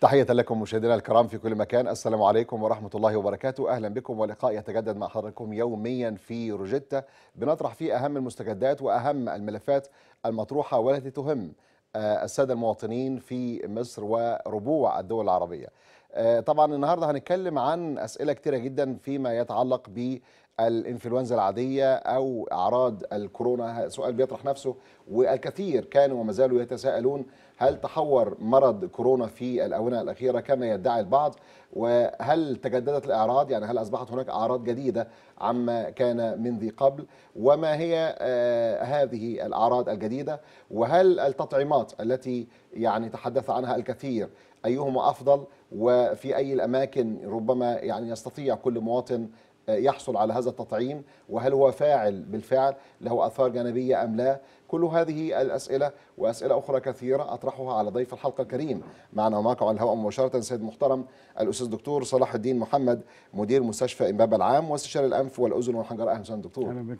تحية لكم مشاهدينا الكرام في كل مكان. السلام عليكم ورحمة الله وبركاته. أهلا بكم ولقاء يتجدد مع حضراتكم يوميا في روجيتا. بنطرح فيه أهم المستجدات وأهم الملفات المطروحة والتي تهم آه، السادة المواطنين في مصر وربوع الدول العربية. آه، طبعا النهاردة هنتكلم عن أسئلة كتيرة جدا فيما يتعلق بالإنفلونزا العادية أو أعراض الكورونا. سؤال بيطرح نفسه والكثير كانوا وما زالوا يتساءلون هل تحور مرض كورونا في الآونة الأخيرة كما يدعي البعض؟ وهل تجددت الأعراض؟ يعني هل أصبحت هناك أعراض جديدة عما كان من ذي قبل؟ وما هي آه، هذه الأعراض الجديدة؟ وهل التطعيمات التي يعني تحدث عنها الكثير أيهما أفضل؟ وفي أي الأماكن ربما يعني يستطيع كل مواطن يحصل على هذا التطعيم وهل هو فاعل بالفعل له آثار جانبية أم لا؟ كل هذه الأسئلة وأسئلة أخرى كثيرة أطرحها على ضيف الحلقة الكريم. معنا ومعكم على الهواء مباشرة سيد المحترم الأستاذ الدكتور صلاح الدين محمد مدير مستشفى امبابه العام واستشاري الأنف والأذن والحنجرة. أهلا وسهلا دكتور. أهلا بك.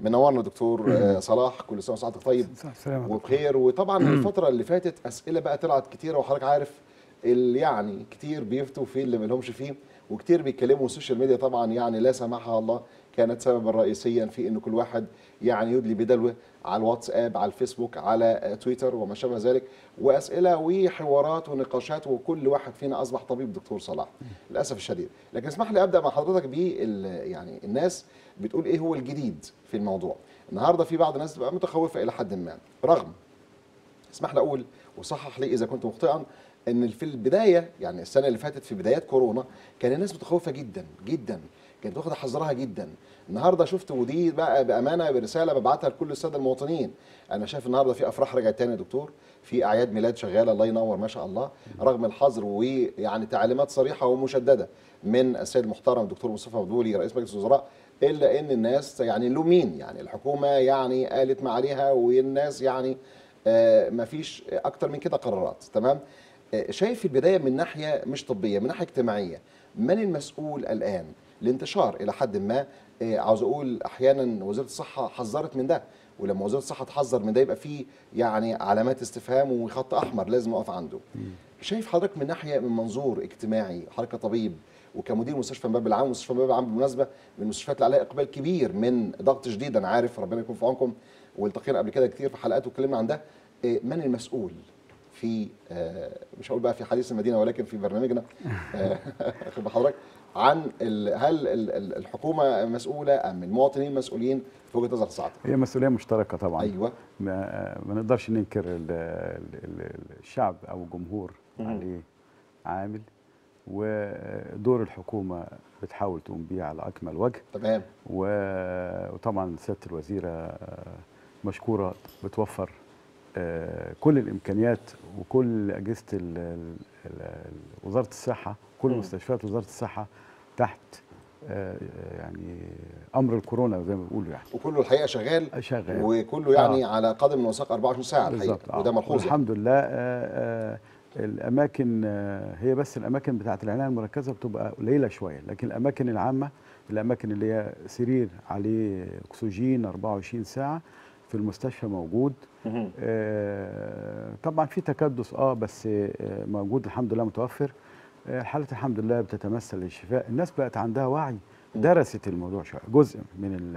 منورنا دكتور صلاح كل سنة وسعادتك طيب. عليكم. وبخير. وطبعا الفترة اللي فاتت أسئلة بقى طلعت كتيرة وحضرتك عارف اللي يعني كتير بيفتوا في اللي مالهمش فيه. وكتير بيتكلموا ال social media طبعا يعني لا سمحها الله كانت سببا رئيسيا في ان كل واحد يعني يدلي بدلوه على الواتساب على الفيسبوك على تويتر وما شابه ذلك. وأسئلة وحوارات ونقاشات وكل واحد فينا أصبح طبيب دكتور صلاح للأسف الشديد. لكن اسمح لي أبدأ مع حضرتك ب يعني الناس بتقول إيه هو الجديد في الموضوع. النهارده في بعض الناس تبقى متخوفة إلى حد ما رغم اسمح لي أقول وصحح لي إذا كنت مخطئا إن في البداية يعني السنة اللي فاتت في بدايات كورونا كان الناس متخوفة جدا جدا. كانت واخدة حذرها جدا. النهارده شفت ودي بقى بأمانة برسالة ببعتها لكل السادة المواطنين. أنا شايف النهارده في أفراح رجعت تاني يا دكتور. في أعياد ميلاد شغالة الله ينور ما شاء الله. رغم الحظر ويعني تعليمات صريحة ومشددة من السيد المحترم الدكتور مصطفى مدولي رئيس مجلس الوزراء إلا إن الناس يعني له مين؟ يعني الحكومة يعني قالت ما عليها والناس يعني آه، ما فيش أكتر من كده قرارات. تمام؟ شايف البداية من ناحية مش طبية من ناحية اجتماعية من المسؤول الآن لانتشار إلى حد ما؟ آه، عاوز أقول أحيانا وزارة الصحة حذرت من ده ولما وزارة الصحة تحذر من ده يبقى في يعني علامات استفهام وخط أحمر لازم أقف عنده. شايف حضرتك من ناحية من منظور اجتماعي حضرتك كطبيب وكمدير مستشفى امبابه العام مستشفى امبابه العام بالمناسبة من المستشفيات اللي عليها اقبال كبير من ضغط شديد أنا عارف ربنا يكون في عونكم والتقينا قبل كده كتير في حلقات واتكلمنا عن ده إيه، من المسؤول في آه، مش هقول بقى في حديث المدينة ولكن في برنامجنا آه، واخد بال حضرتك عن ال- هل ال- ال- الحكومة مسؤولة أم المواطنين مسؤولين؟ في وجهة نظر سعادتك؟ هي مسؤولية مشتركة طبعا. أيوه. ما, ما نقدرش ننكر ال ال ال الشعب أو الجمهور. عليه عامل ودور الحكومة بتحاول تقوم بيه على أكمل وجه. تمام. وطبعا سيادة الوزيرة آه، مشكورة بتوفر آه، كل الإمكانيات وكل أجهزة وزارة الصحة كل. مستشفيات وزارة الصحة تحت آه، يعني أمر الكورونا زي ما بيقولوا يعني وكله الحقيقة شغال شغال وكله يعني على قدم وساق 24 ساعة الحقيقة بالظبط وده آه. ملحوظ يعني. والحمد لله آه، آه، الأماكن آه، هي بس الأماكن بتاعة العناية المركزة بتبقى قليلة شوية لكن الأماكن العامة الأماكن اللي هي سرير عليه أكسجين 24 ساعة في المستشفى موجود. آه، طبعا في تكدس آه بس آه، موجود الحمد لله متوفر. آه، حالة الحمد لله بتتمثل للشفاء الناس بقت عندها وعي. درست الموضوع شوية جزء من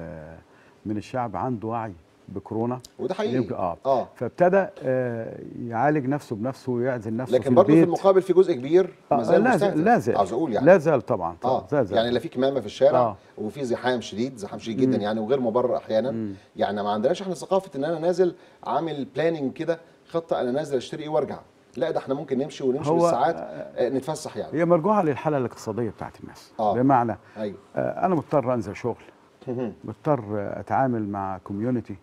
من الشعب عنده وعي. بكورونا. وده حقيقي. يمكن آه. آه. فابتدى آه، يعالج نفسه بنفسه ويعزل نفسه لكن برضه في المقابل في جزء كبير آه، ما زال لا مستهتر. زال لا زال. عاوز أقول يعني. لا زال طبعا طبعا لا زال. يعني لا في كمامه في الشارع آه. وفي زحام شديد زحام شديد جدا مم. يعني وغير مبرر أحيانا. مم. يعني ما عندناش إحنا ثقافة إن أنا نازل عامل planning كده خطة أنا نازل أشتري إيه وأرجع. لا ده إحنا ممكن نمشي ونمشي هو- بالساعات آه نتفسح يعني. هي مرجوعه للحالة الاقتصادية بتاعت الناس آه. بمعنى أيوه. آه، أنا مضطر أنزل شغل. مضطر أتعامل مع community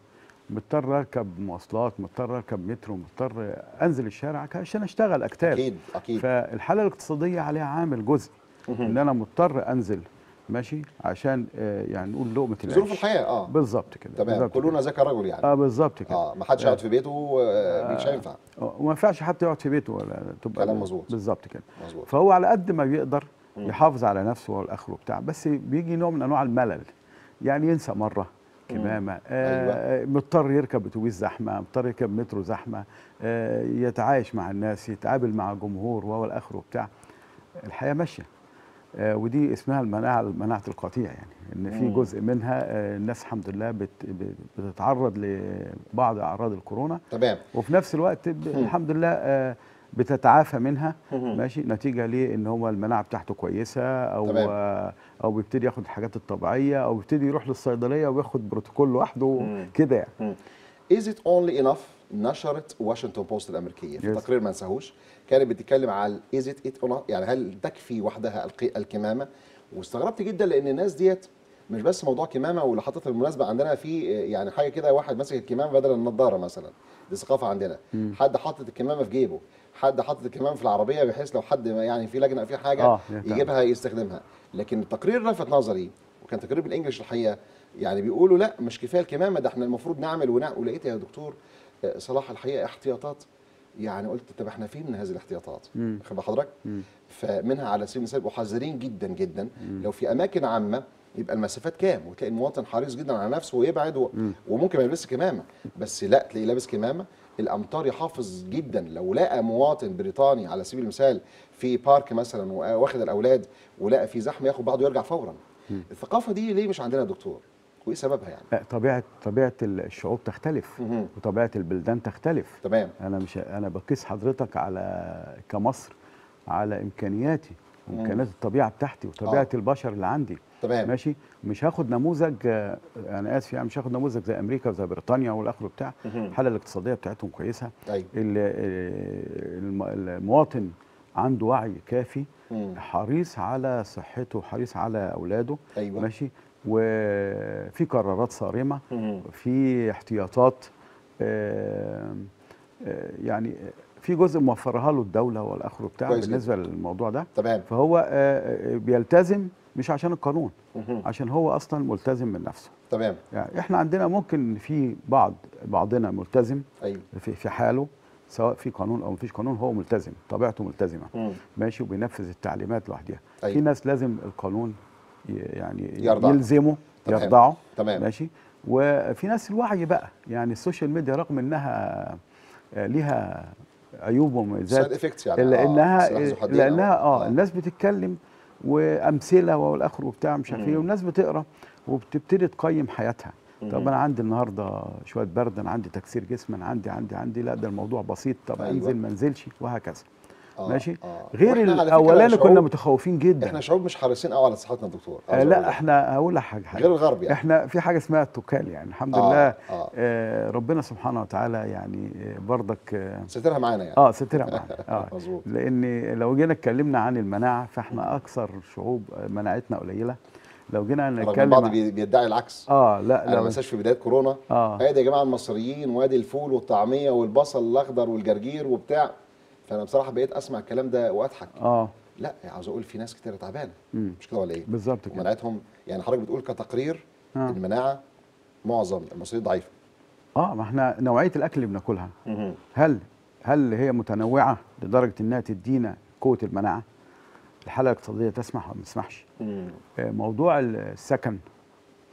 مضطر اركب مواصلات مضطر اركب مترو مضطر انزل الشارع عشان اشتغل اكتاب أكيد أكيد. فالحالة الاقتصادية عليها عامل جزء. إن أنا مضطر أنزل ماشي؟ عشان آه، يعني نقول لقمة العيش. ظروف الحياة آه. بالظبط كده تمام. كلنا. ذاك الرجل يعني. آه بالظبط كده. آه ما حدش قاعد في بيته آه مش هينفع. آه، وما ينفعش حتى يقعد في بيته ولا تبقى كلام مظبوط. بالظبط كده. مظبوط. فهو على قد ما بيقدر يحافظ على نفسه والاخر وبتاع. بس بيجي نوع من أنواع الملل. يعني ينسى مرة. كمامه آه مضطر يركب اتوبيس زحمة مضطر يركب مترو زحمة آه يتعايش مع الناس يتقابل مع جمهور وهو الآخر بتاع الحياة ماشية. آه ودي اسمها المناعة مناعة القطيع يعني إن في. جزء منها الناس الحمد لله بت بت- بتتعرض لبعض أعراض الكورونا. تمام. وفي نفس الوقت الحمد لله بتتعافى منها. ماشي نتيجة لأن هو المناعة بتاعته كويسة أو. آه، أو بيبتدي ياخد الحاجات الطبيعية أو بيبتدي يروح للصيدلية وياخد بروتوكول لوحده. كده يعني. Is it only enough? نشرت واشنطن بوست الأمريكية. في Yes. تقرير ما انساهوش. كانت بتتكلم على it enough يعني هل تكفي وحدها الكمامة؟ واستغربت جدا لأن الناس ديت مش بس موضوع كمامة واللي حاطط المناسبة عندنا في يعني حاجة كده واحد ماسك الكمامة بدل النضارة مثلا دي ثقافة عندنا. حد حاطط الكمامة في جيبه. حد حاطط الكمامة في العربية بحيث لو حد يعني في لجنة في حاجة آه، يهتم. يجيبها يستخدمها لكن التقرير لفت نظري وكان تقرير بالإنجلش الحقيقة يعني بيقولوا لا مش كفاية الكمامة ده إحنا المفروض نعمل ونعمل ولقيت يا دكتور آه، صلاح الحقيقة احتياطات يعني قلت طب إحنا فين من هذه الاحتياطات؟ مم. خد بال حضرتك؟ فمنها على سبيل المثال محذرين جدا جدا لو في أماكن عامة يبقى المسافات كام وتلاقي المواطن حريص جدا على نفسه ويبعد و... وممكن ما يلبسش كمامة بس لا تلاقيه لابس كمامة الامطار يحافظ جدا. لو لقى مواطن بريطاني على سبيل المثال في بارك مثلا واخد الأولاد ولقى في زحمة ياخد بعضه ويرجع فورا. الثقافة دي ليه مش عندنا يا دكتور؟ وإيه سببها يعني؟ طبيعه طبيعة الشعوب تختلف. وطبيعة البلدان تختلف. تمام. أنا مش أنا بقيس حضرتك على كمصر على إمكانياتي وامكانيات الطبيعة بتاعتي وطبيعة آه. البشر اللي عندي. تمام. ماشي؟ مش هاخد نموذج آه، أنا آسف يعني مش هاخد نموذج زي أمريكا وزي بريطانيا والآخر بتاع. الحالة الاقتصادية بتاعتهم كويسة. الم- المواطن عنده وعي كافي. حريص على صحته حريص على أولاده. أيوه. ماشي؟ وفي قرارات صارمة. في احتياطات آه، يعني في جزء موفرها له الدولة والآخر بتاع كويس بالنسبة للموضوع ده. تمام. فهو بيلتزم مش عشان القانون. عشان هو أصلا ملتزم من نفسه. تمام. يعني إحنا عندنا ممكن في بعض بعضنا ملتزم أيوه. في في حاله سواء في قانون أو مفيش قانون هو ملتزم طبيعته ملتزمة. مم. ماشي وبينفذ التعليمات لوحدها. أيوة. في ناس لازم القانون يعني يرضع. يلزمه تمام. يرضعه. تمام. ماشي. وفي ناس الوعي بقى يعني ال social media رغم إنها آه، ليها عيوب ومميزات يعني. إلا آه، إنها لانها أو- آه. الناس بتتكلم وأمثلة والآخر وبتاع مش عارف إيه. والناس بتقرأ وبتبتدي تقيم حياتها طب. أنا عندي النهارده شوية برد أنا عندي تكسير جسم أنا عندي عندي عندي لا ده الموضوع بسيط طب أيوة. أنزل ما أنزلش وهكذا آه، ماشي؟ آه. غير الأولاني كنا متخوفين جدا. إحنا شعوب مش حريصين قوي على صحتنا يا دكتور. آه لا. إحنا هقول لك حاجة. غير الغرب يعني. إحنا في حاجة اسمها التكال يعني الحمد آه، لله. آه. آه. ربنا سبحانه وتعالى يعني آه، برضك آه, سترها معانا يعني. آه سترها معانا. آه مظبوط. لأن لو جينا اتكلمنا عن المناعة فإحنا أكثر شعوب آه، مناعتنا قليلة. لو جينا نتكلم البعض بيدعي العكس. آه لا أنا ما في بداية كورونا. آه. ادي يا جماعة المصريين وادي الفول والطعمية والبصل الأخضر والجرجير وبتاع. فأنا بصراحة بقيت أسمع الكلام ده وأضحك. آه. لأ عاوز أقول في ناس كتير تعبانة. مش كده ولا إيه؟ بالظبط كده. ومناعتهم يعني حضرتك بتقول كتقرير آه. المناعة معظم المصريين ضعيفة. آه ما إحنا نوعية الأكل اللي بناكلها. هل هل هي متنوعة لدرجة إنها تدينا قوة المناعة؟ الحالة الاقتصادية تسمح ولا ما تسمحش. آه، موضوع السكن.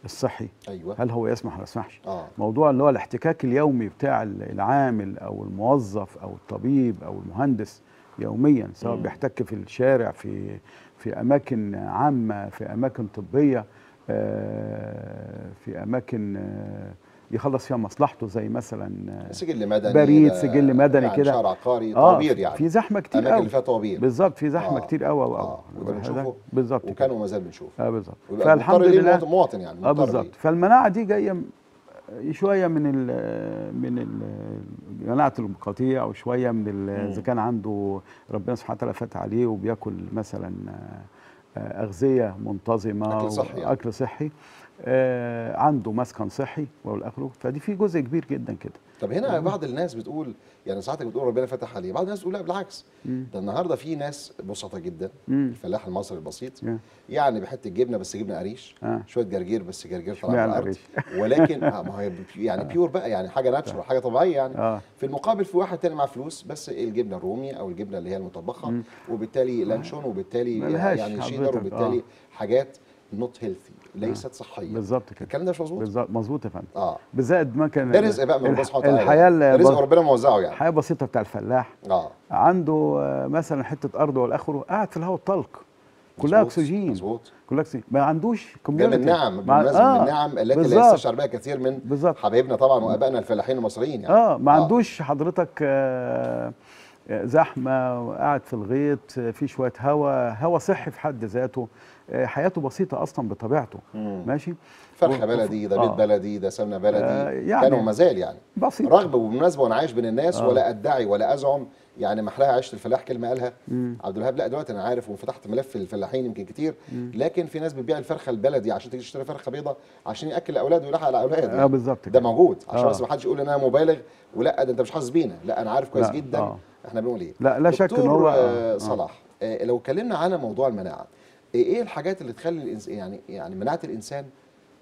الصحي. أيوه. هل هو يسمح ولا يسمحش؟ آه. موضوع اللي هو الاحتكاك اليومي بتاع العامل أو الموظف أو الطبيب أو المهندس يوميا سواء مم. بيحتك في الشارع في في أماكن عامة في أماكن طبية آه، في أماكن آه، يخلص فيها مصلحته زي مثلا آه، سجل مدني بريد، سجل مدني يعني كده. شارع عقاري آه طوابير يعني. في زحمة كتير قوي اللي فيها طوابير. بالظبط في زحمة آه. كتير قوي قوي آه. وده بنشوفه. بالظبط وكان وما زال بنشوفه. آه بالظبط. فالحمد لله. مواطن- يعني آه بالظبط. فالمناعة دي جاية شوية من ال من ال مناعه القطيع أو شوية من. إذا كان عنده ربنا سبحانه وتعالى فتح عليه وبياكل مثلا آه، آه، أغذية منتظمة أكل صحي يعني. اكل صحي. آه، عنده مسكن صحي والاخره فدي في جزء كبير جدا كده. طب هنا بعض الناس بتقول يعني ساعتك بتقول ربنا فتح عليه بعض الناس بتقول لا بالعكس. مم. ده النهارده في ناس بسطة جدا مم. الفلاح المصري البسيط. آه. يعني بحتة جبنة بس جبنة قريش. آه. شوية جرجير بس جرجير طالع من الأرض؟ ولكن آه ما هي يعني بيور بقى يعني حاجة ناتشورال حاجة طبيعية يعني. آه. في المقابل في واحد تاني معاه فلوس بس الجبنة الرومي أو الجبنة اللي هي المطبخة مم. وبالتالي luncheon وبالتالي يعني شيدر وبالتالي حاجات not healthy ليست صحية. بالظبط كده. الكلام ده مش مظبوط؟ بالظبط. مظبوط يا فندم. آه. بالذات ما كان ده رزق بقى من ربنا سبحانه وتعالى. الحياة ال- رزق ربنا موزعه يعني. الحياة بسيطة بتاع الفلاح. آه. عنده آه، مثلا حتة أرض ولا آخره قاعد في الهواء الطلق. كلها أكسجين. مظبوط. كلها أكسجين. ما عندوش ده community من نعم بالمناسبة من النعم التي لا. يستشعر بها كثير من بالظبط. حبايبنا طبعا وآبائنا الفلاحين المصريين يعني. آه. ما عندوش حضرتك آه، آه، زحمة وقاعد في الغيط آه، في شوية هواء هواء صحي في حد ذاته. آه، حياته بسيطة أصلا بطبيعته. مم. ماشي؟ فرخه و- بلدي ده آه. بيت بلدي ده سمنة بلدي. آه، يعني كان وما زال يعني. بسيط. رغبة وبالمناسبه وأنا عايش بين الناس آه. ولا أدعي ولا أزعم. يعني محلاها عيشه الفلاح كلمة قالها. مم. عبد الوهاب لا دلوقتي أنا عارف وفتحت ملف الفلاحين يمكن كتير. لكن في ناس بتبيع الفرخة البلدي عشان تيجي تشتري فرخة بيضة عشان يأكل الاولاد ويلحق على الاولاد آه بالظبط ده موجود. عشان آه. بس ما حدش يقول إن أنا مبالغ. ولا ده أنت مش حاسس بينا. لا أنا عارف كويس جدا. آه. إحنا بنقول إيه؟ لا لا شك إن هو آه، آه. صلاح آه، لو اتكلمنا عن موضوع المناعة إيه الحاجات اللي تخلي الإنس... يعني يعني مناعة الإنسان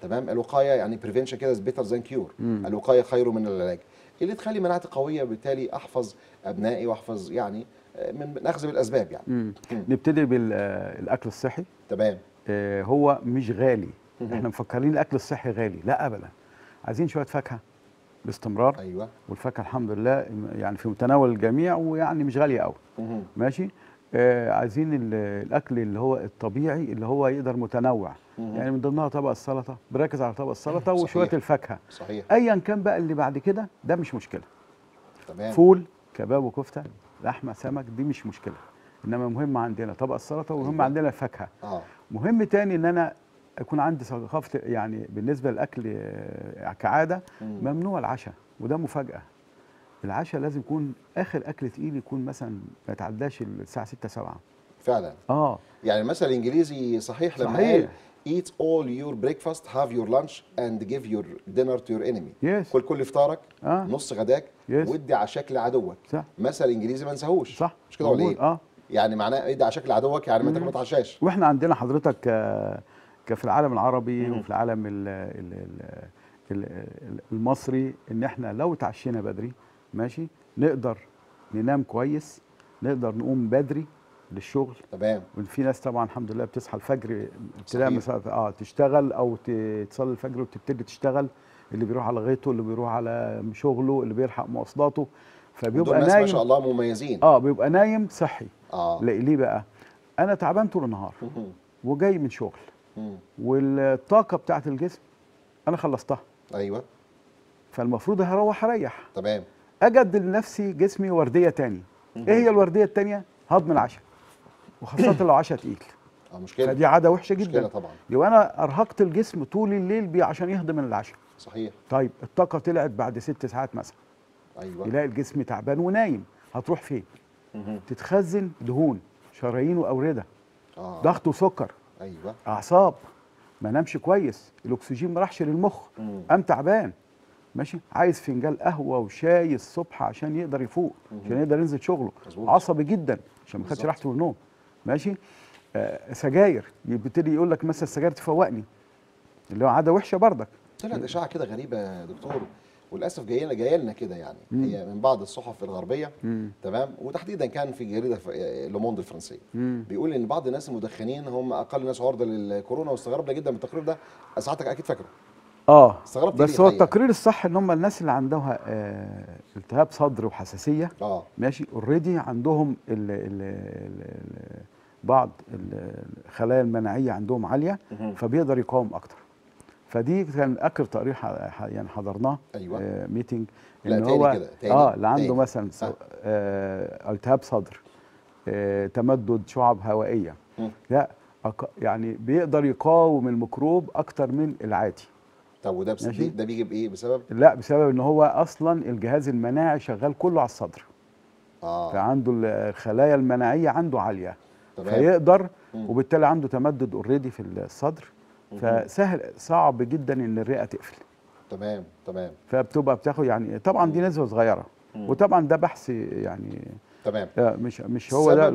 تمام؟ الوقاية يعني prevention كده better than cure مم. الوقاية خير من العلاج. اللي تخلي مناعتي قوية وبالتالي أحفظ أبنائي وأحفظ يعني من أخذ بالأسباب يعني. مم. مم. نبتدي بالاكل الصحي. تمام. آه، هو مش غالي. مهم. إحنا مفكرين الأكل الصحي غالي. لا ابدا. عايزين شوية فاكهة باستمرار. أيوه. والفاكهة الحمد لله يعني في متناول الجميع ويعني مش غالية قوي. ماشي؟ عايزين ال- الأكل اللي هو الطبيعي اللي هو يقدر متنوع. مهم. يعني من ضمنها طبق السلطة بركز على طبق السلطة. وشوية الفاكهة. صحيح. ايا كان بقى اللي بعد كده ده مش مشكلة. تمام. فول كباب وكفتة لحمة سمك دي مش مشكلة. إنما مهم عندنا طبق السلطة ومهم أيوة. عندنا الفاكهة. آه. مهم تاني إن أنا يكون عندي ثقافة يعني بالنسبة للأكل آه، كعادة مم. ممنوع العشاء وده مفاجأة. العشاء لازم يكون آخر أكل تقيل يكون مثلا ما يتعداش الساعة 6 7 فعلا. آه. يعني المثل الانجليزي صحيح لما صحيح. قال eat all your breakfast have your lunch and give your dinner to your enemy. يس كل كل إفطارك آه. نص غداك يس. وادي عشاك لعدوك صح. مثل إنجليزي ما نساهوش. صح. مش كده ولا إيه؟ آه. يعني معناه ادي عشاك لعدوك يعني ما انت. ما تتعشاش وإحنا عندنا حضرتك ك- كفي العالم العربي مم. وفي العالم ال ال ال ال المصري إن إحنا لو اتعشينا بدري ماشي؟ نقدر ننام كويس نقدر نقوم بدري للشغل. تمام. وفي ناس طبعا الحمد لله بتصحى الفجر ابتداء صحيح. مساء آه تشتغل أو تصلي الفجر وتبتدي تشتغل اللي بيروح على غيته اللي بيروح على شغله اللي بيلحق مواصلاته. دول فبيبقى ناس ما شاء نايم الله مميزين. آه بيبقى نايم صحي. آه. ليه بقى؟ أنا تعبان طول النهار. وجاي من شغل. والطاقة بتاعت الجسم أنا خلصتها. أيوه. فالمفروض هروح أريح. تمام. اجدد لنفسي جسمي وردية تاني. إيه هي الوردية التانية؟ هضم العشاء. وخاصة لو عشاء تقيل. آه مشكلة. فدي عادة وحشة مشكلة جدا. طبعا. لو أنا أرهقت الجسم طول الليل بي عشان يهضم العشاء. صحيح. طيب الطاقة طلعت بعد ست ساعات مثلا. أيوه. يلاقي الجسم تعبان ونايم. هتروح فين. تتخزن دهون شرايين وأوردة. آه. ضغط وسكر. أيوه. أعصاب. ما نامش كويس. الأكسجين ما راحش للمخ. قام تعبان. ماشي؟ عايز فنجان قهوة وشاي الصبح عشان يقدر يفوق عشان يقدر ينزل شغله. مظبوط. عصبي جدا عشان ما خدش. راحته في النوم. ماشي؟ آه سجاير. يبتدي يقول لك مثلا السجاير تفوقني. اللي هو عادة وحشة برضك. طلعت إشاعة كده غريبة يا دكتور. وللأسف جاية لنا جاية لنا كده يعني. مم. هي من بعض الصحف الغربية. مم. تمام؟ وتحديدا كان في جريدة ف- لوموند الفرنسية. مم. بيقول إن بعض الناس المدخنين هم أقل ناس عرضة للكورونا واستغربنا جدا من التقرير ده. ساعتك أكيد فاكره. آه استغربت بس هو الحقيقة؟ التقرير الصح إن هم الناس اللي عندها آه التهاب صدر وحساسية آه ماشي already عندهم ال ال ال ال بعض ال- الخلايا المناعية عندهم عالية. فبيقدر يقاوم أكتر فدي كان آخر تقرير يعني حضرناه أيوه آه meeting لا، إن تاني هو كده، تاني، آه اللي عنده تاني. مثلا آه. آه التهاب صدر آه تمدد شعب هوائية. لا يعني بيقدر يقاوم الميكروب أكتر من العادي طب وده بس ماشي. ده بيجي بإيه؟ بسبب؟ لا بسبب إن هو أصلا الجهاز المناعي شغال كله على الصدر. آه. فعنده الخلايا المناعية عنده عالية. تمام. فيقدر مم. وبالتالي عنده تمدد اوريدي في الصدر. فسهل صعب جدا إن الرئة تقفل. تمام تمام. فبتبقى بتاخد يعني طبعا دي نسبة صغيرة. مم. وطبعا ده بحث يعني تمام. آه، مش مش هو ده آه.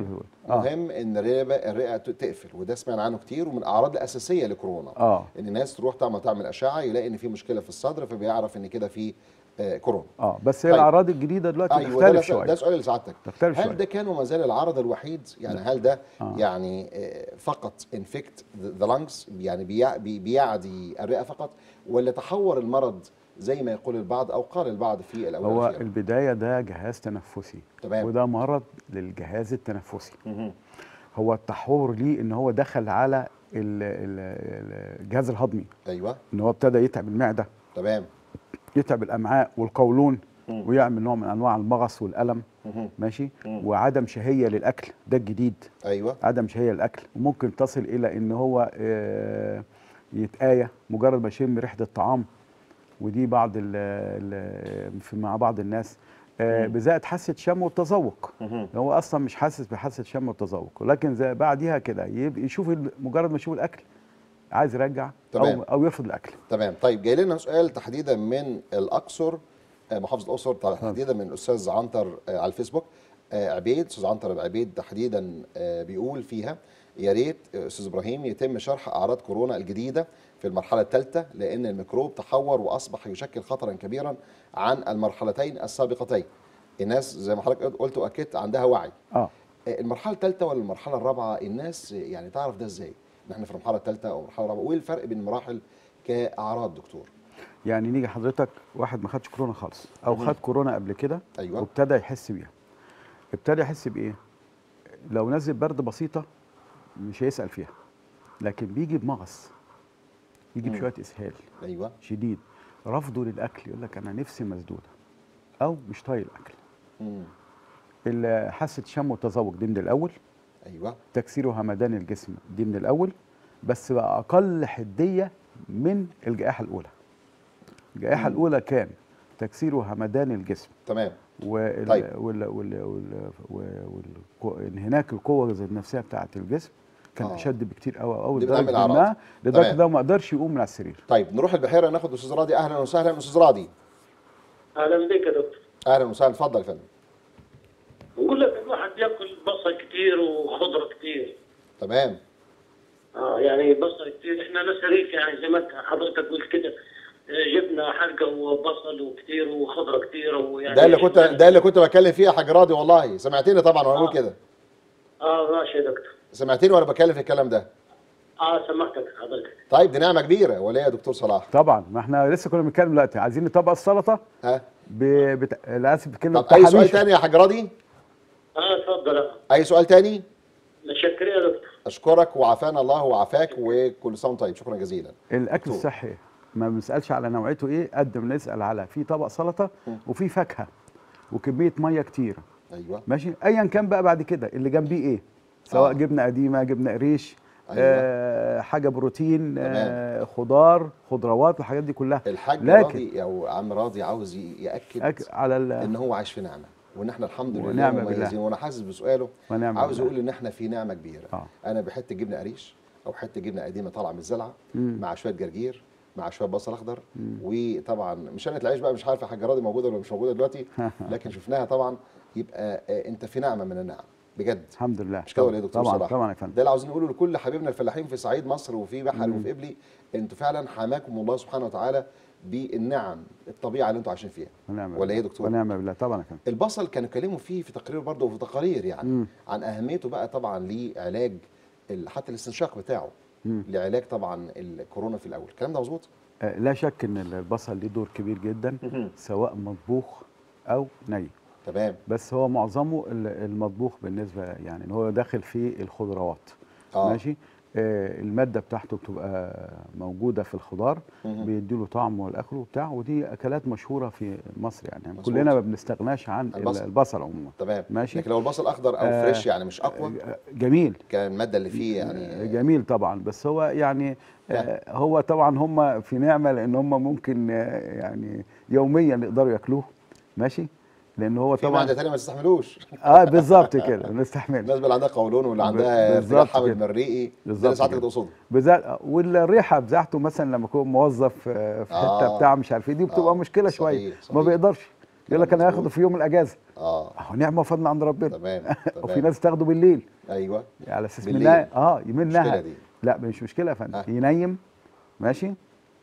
مهم إن الرئة الرئة تقفل وده سمعنا عنه كتير ومن الأعراض الأساسية لكورونا. آه. إن الناس تروح تعمل تعمل أشعة يلاقي إن في مشكلة في الصدر فبيعرف إن كده في آه كورونا. آه. بس هي طيب. الأعراض الجديدة دلوقتي ده, تختلف ده, شوية. ده سؤال لسعادتك. تختلف هل شوية ده كان وما زال العرض الوحيد؟ يعني هل ده آه. يعني آه، فقط infect the lungs يعني بيع- بي- بيعدي الرئة فقط؟ ولا تحور المرض زي ما يقول البعض أو قال البعض في الاونه هو الأخيرة؟ البداية ده جهاز تنفسي. تمام. وده مرض للجهاز التنفسي. هو التحور ليه إن هو دخل على ال- ال- الجهاز الهضمي. أيوه. إن هو ابتدى يتعب المعدة. تمام. يتعب الأمعاء والقولون. مم. ويعمل نوع من أنواع المغص والألم. مهم. ماشي؟ مم. وعدم شهية للأكل. ده الجديد. أيوه. عدم شهية للأكل. وممكن تصل إلى إن هو آه، يتآية. مجرد ما يشم ريحة الطعام. ودي بعض ال ال في مع بعض الناس آه،. بزائد حاسة شم والتذوق. هو أصلا مش حاسس بحاسة شم والتذوق ولكن زي بعديها كده يشوف مجرد ما يشوف الأكل عايز يرجع تمام. أو أو يرفض الأكل تمام طيب جاي لنا سؤال تحديدا من الأقصر آه، محافظة الأقصر تحديدا من الأستاذ عنتر آه، على الفيسبوك عبيد أستاذ عنتر عبيد تحديدا بيقول فيها يا ريت أستاذ إبراهيم يتم شرح أعراض كورونا الجديدة في المرحلة الثالثة لأن الميكروب تحور وأصبح يشكل خطرا كبيرا عن المرحلتين السابقتين. الناس زي ما حضرتك قلت وأكدت عندها وعي. آه. آه، المرحلة الثالثة ولا المرحلة الرابعة الناس يعني تعرف ده إزاي؟ ان إحنا في المرحلة الثالثة أو المرحلة الرابعة. وإيه الفرق بين المراحل كأعراض دكتور؟ يعني نيجي حضرتك واحد ما خدش كورونا خالص مهم. خد كورونا قبل كده أيوه. وابتدى يحس بيها. ابتدى يحس بإيه؟ لو نزل برد بسيطة مش هيسأل فيها لكن بيجي بمغص. يجي مم. بشويه اسهال أيوه شديد رفضه للاكل يقول لك أنا نفسي مسدوده أو مش طايق الاكل مم. ال- حاسه شم وتذوق دي من الأول أيوه تكسير وهمدان الجسم دي من الأول بس بقى أقل حديه من الجائحه الاولى الجائحه مم. الاولى كان تكسير وهمدان الجسم تمام وال طيب. وال وال وال وال وال انهناك القوه النفسيه بتاعه الجسم كان آه. أشد بكتير قوي قوي لدرجة. ما لدرجة. ده ما قدرش يقوم من على السرير. طيب نروح البحيرة ناخد أستاذ راضي أهلا وسهلا أستاذ راضي أهلا بك يا دكتور. أهلا وسهلا اتفضل يا فندم. بقول لك الواحد بياكل بصل كتير وخضرة كتير. تمام. آه يعني بصل كتير. إحنا ناس ريف يعني زي ما أنت حضرتك قلت كده. جبنا حلقة وبصل وكتير وخضرة كتير ويعني ده اللي كنت ده اللي كنت بتكلم فيه يا حاج راضي والله. سمعتني طبعا وأنا بقول آه. كده. آه ماشي يا دكتور. سمعتني وأنا بتكلم في الكلام ده. آه سمعتك حضرتك. طيب دي نعمة كبيرة ولا إيه يا دكتور صلاح؟ طبعا ما إحنا لسه كنا بنتكلم دلوقتي. عايزين نطبق السلطة؟ ها؟ ب... بت... للأسف بكلمه طب أي سؤال. تاني يا حاج راضي؟ آه اتفضل. أي سؤال تاني؟ متشكرين يا دكتور. أشكرك وعافانا الله وعافاك وكل سنه طيب. شكرا جزيلا. الأكل. الصحي ما بنسألش على نوعيته إيه قد ما نسأل على في طبق سلطة. وفي فاكهة وكمية مية كتير. أيوه. ماشي؟ ايا كان بقى بعد كده اللي جنبيه إيه؟ سواء آه. جبنة قديمة جبنة قريش أيوة. آه حاجة بروتين آه خضار خضروات والحاجات دي كلها الحاج لكن- راضي أو عم راضي عاوز يأكد أك... على ال... إن هو عايش في نعمة وإن إحنا الحمد لله. مميزين وأنا حاسس بسؤاله عاوز. أقول إن إحنا في نعمة كبيرة آه. أنا بحته جبنة قريش أو حتة جبنة قديمة طالعة من الزلعه. مع شوية جرجير مع شوية بصل أخضر وطبعا مشانة العيش بقى مش عارف يا حاج راضي موجودة ولا مش موجودة دلوقتي لكن شفناها طبعا يبقى آه، أنت في نعمة من النعم بجد. الحمد لله. مش كده ولا يا دكتور طبعا صلاح؟ طبعا يا فندم. ده اللي عاوزين نقوله لكل حبايبنا الفلاحين في صعيد مصر وفي بحر. وفي قبلي أنتوا فعلا حماكم الله سبحانه وتعالى بالنعم الطبيعة اللي أنتوا عايشين فيها. ونعم ولا إيه يا دكتور؟ ونعم بالله. طبعا يا فندم. البصل كانوا اتكلموا فيه في تقرير برضه وفي تقارير يعني مم. عن أهميته بقى طبعا لعلاج حتى الاستنشاق بتاعه. مم. لعلاج طبعا الكورونا في الأول. الكلام ده مظبوط؟ آه لا شك إن البصل ليه دور كبير جدا سواء مطبوخ أو ني. تمام بس هو معظمه ال- المطبوخ بالنسبة يعني إن هو داخل في الخضروات آه. ماشي آه المادة بتاعته بتبقى موجودة في الخضار مهم. بيديله طعم والأكل وبتاع ودي أكلات مشهورة في مصر يعني مظبوط. كلنا ما بنستغناش عن البصل. البصل, عموما تمام ماشي. لكن لو البصل أخضر أو آه، فريش يعني مش أقوى آه، جميل كان المادة اللي فيه يعني جميل طبعا بس هو يعني. آه هو طبعا هم في نعمة لأن هم ممكن آه يعني يوميا يقدروا ياكلوه ماشي لأن هو في طبعا معده ثانية ما تستحملوش. آه بالظبط كده نستحمل الناس اللي عندها قولون واللي عندها بالظبط ارتجاع حامل كده. مريئي ده اللي بالظبط ساعتك. تقصده. بالذات والريحة بتاعته مثلا لما يكون موظف آه، في حتة آه. بتاع مش عارف إيه دي بتبقى آه، مشكلة صحيح، شوية. صحيح. ما بيقدرش. يقول لك أنا. هاخده في يوم الأجازة. آه. أهو نعمة وفضل عند ربنا. تمام وفي ناس تاخده بالليل. أيوه. على أساس. منها آه المشكلة منها دي. لا مش مشكلة يا فندم. ينيم. ماشي.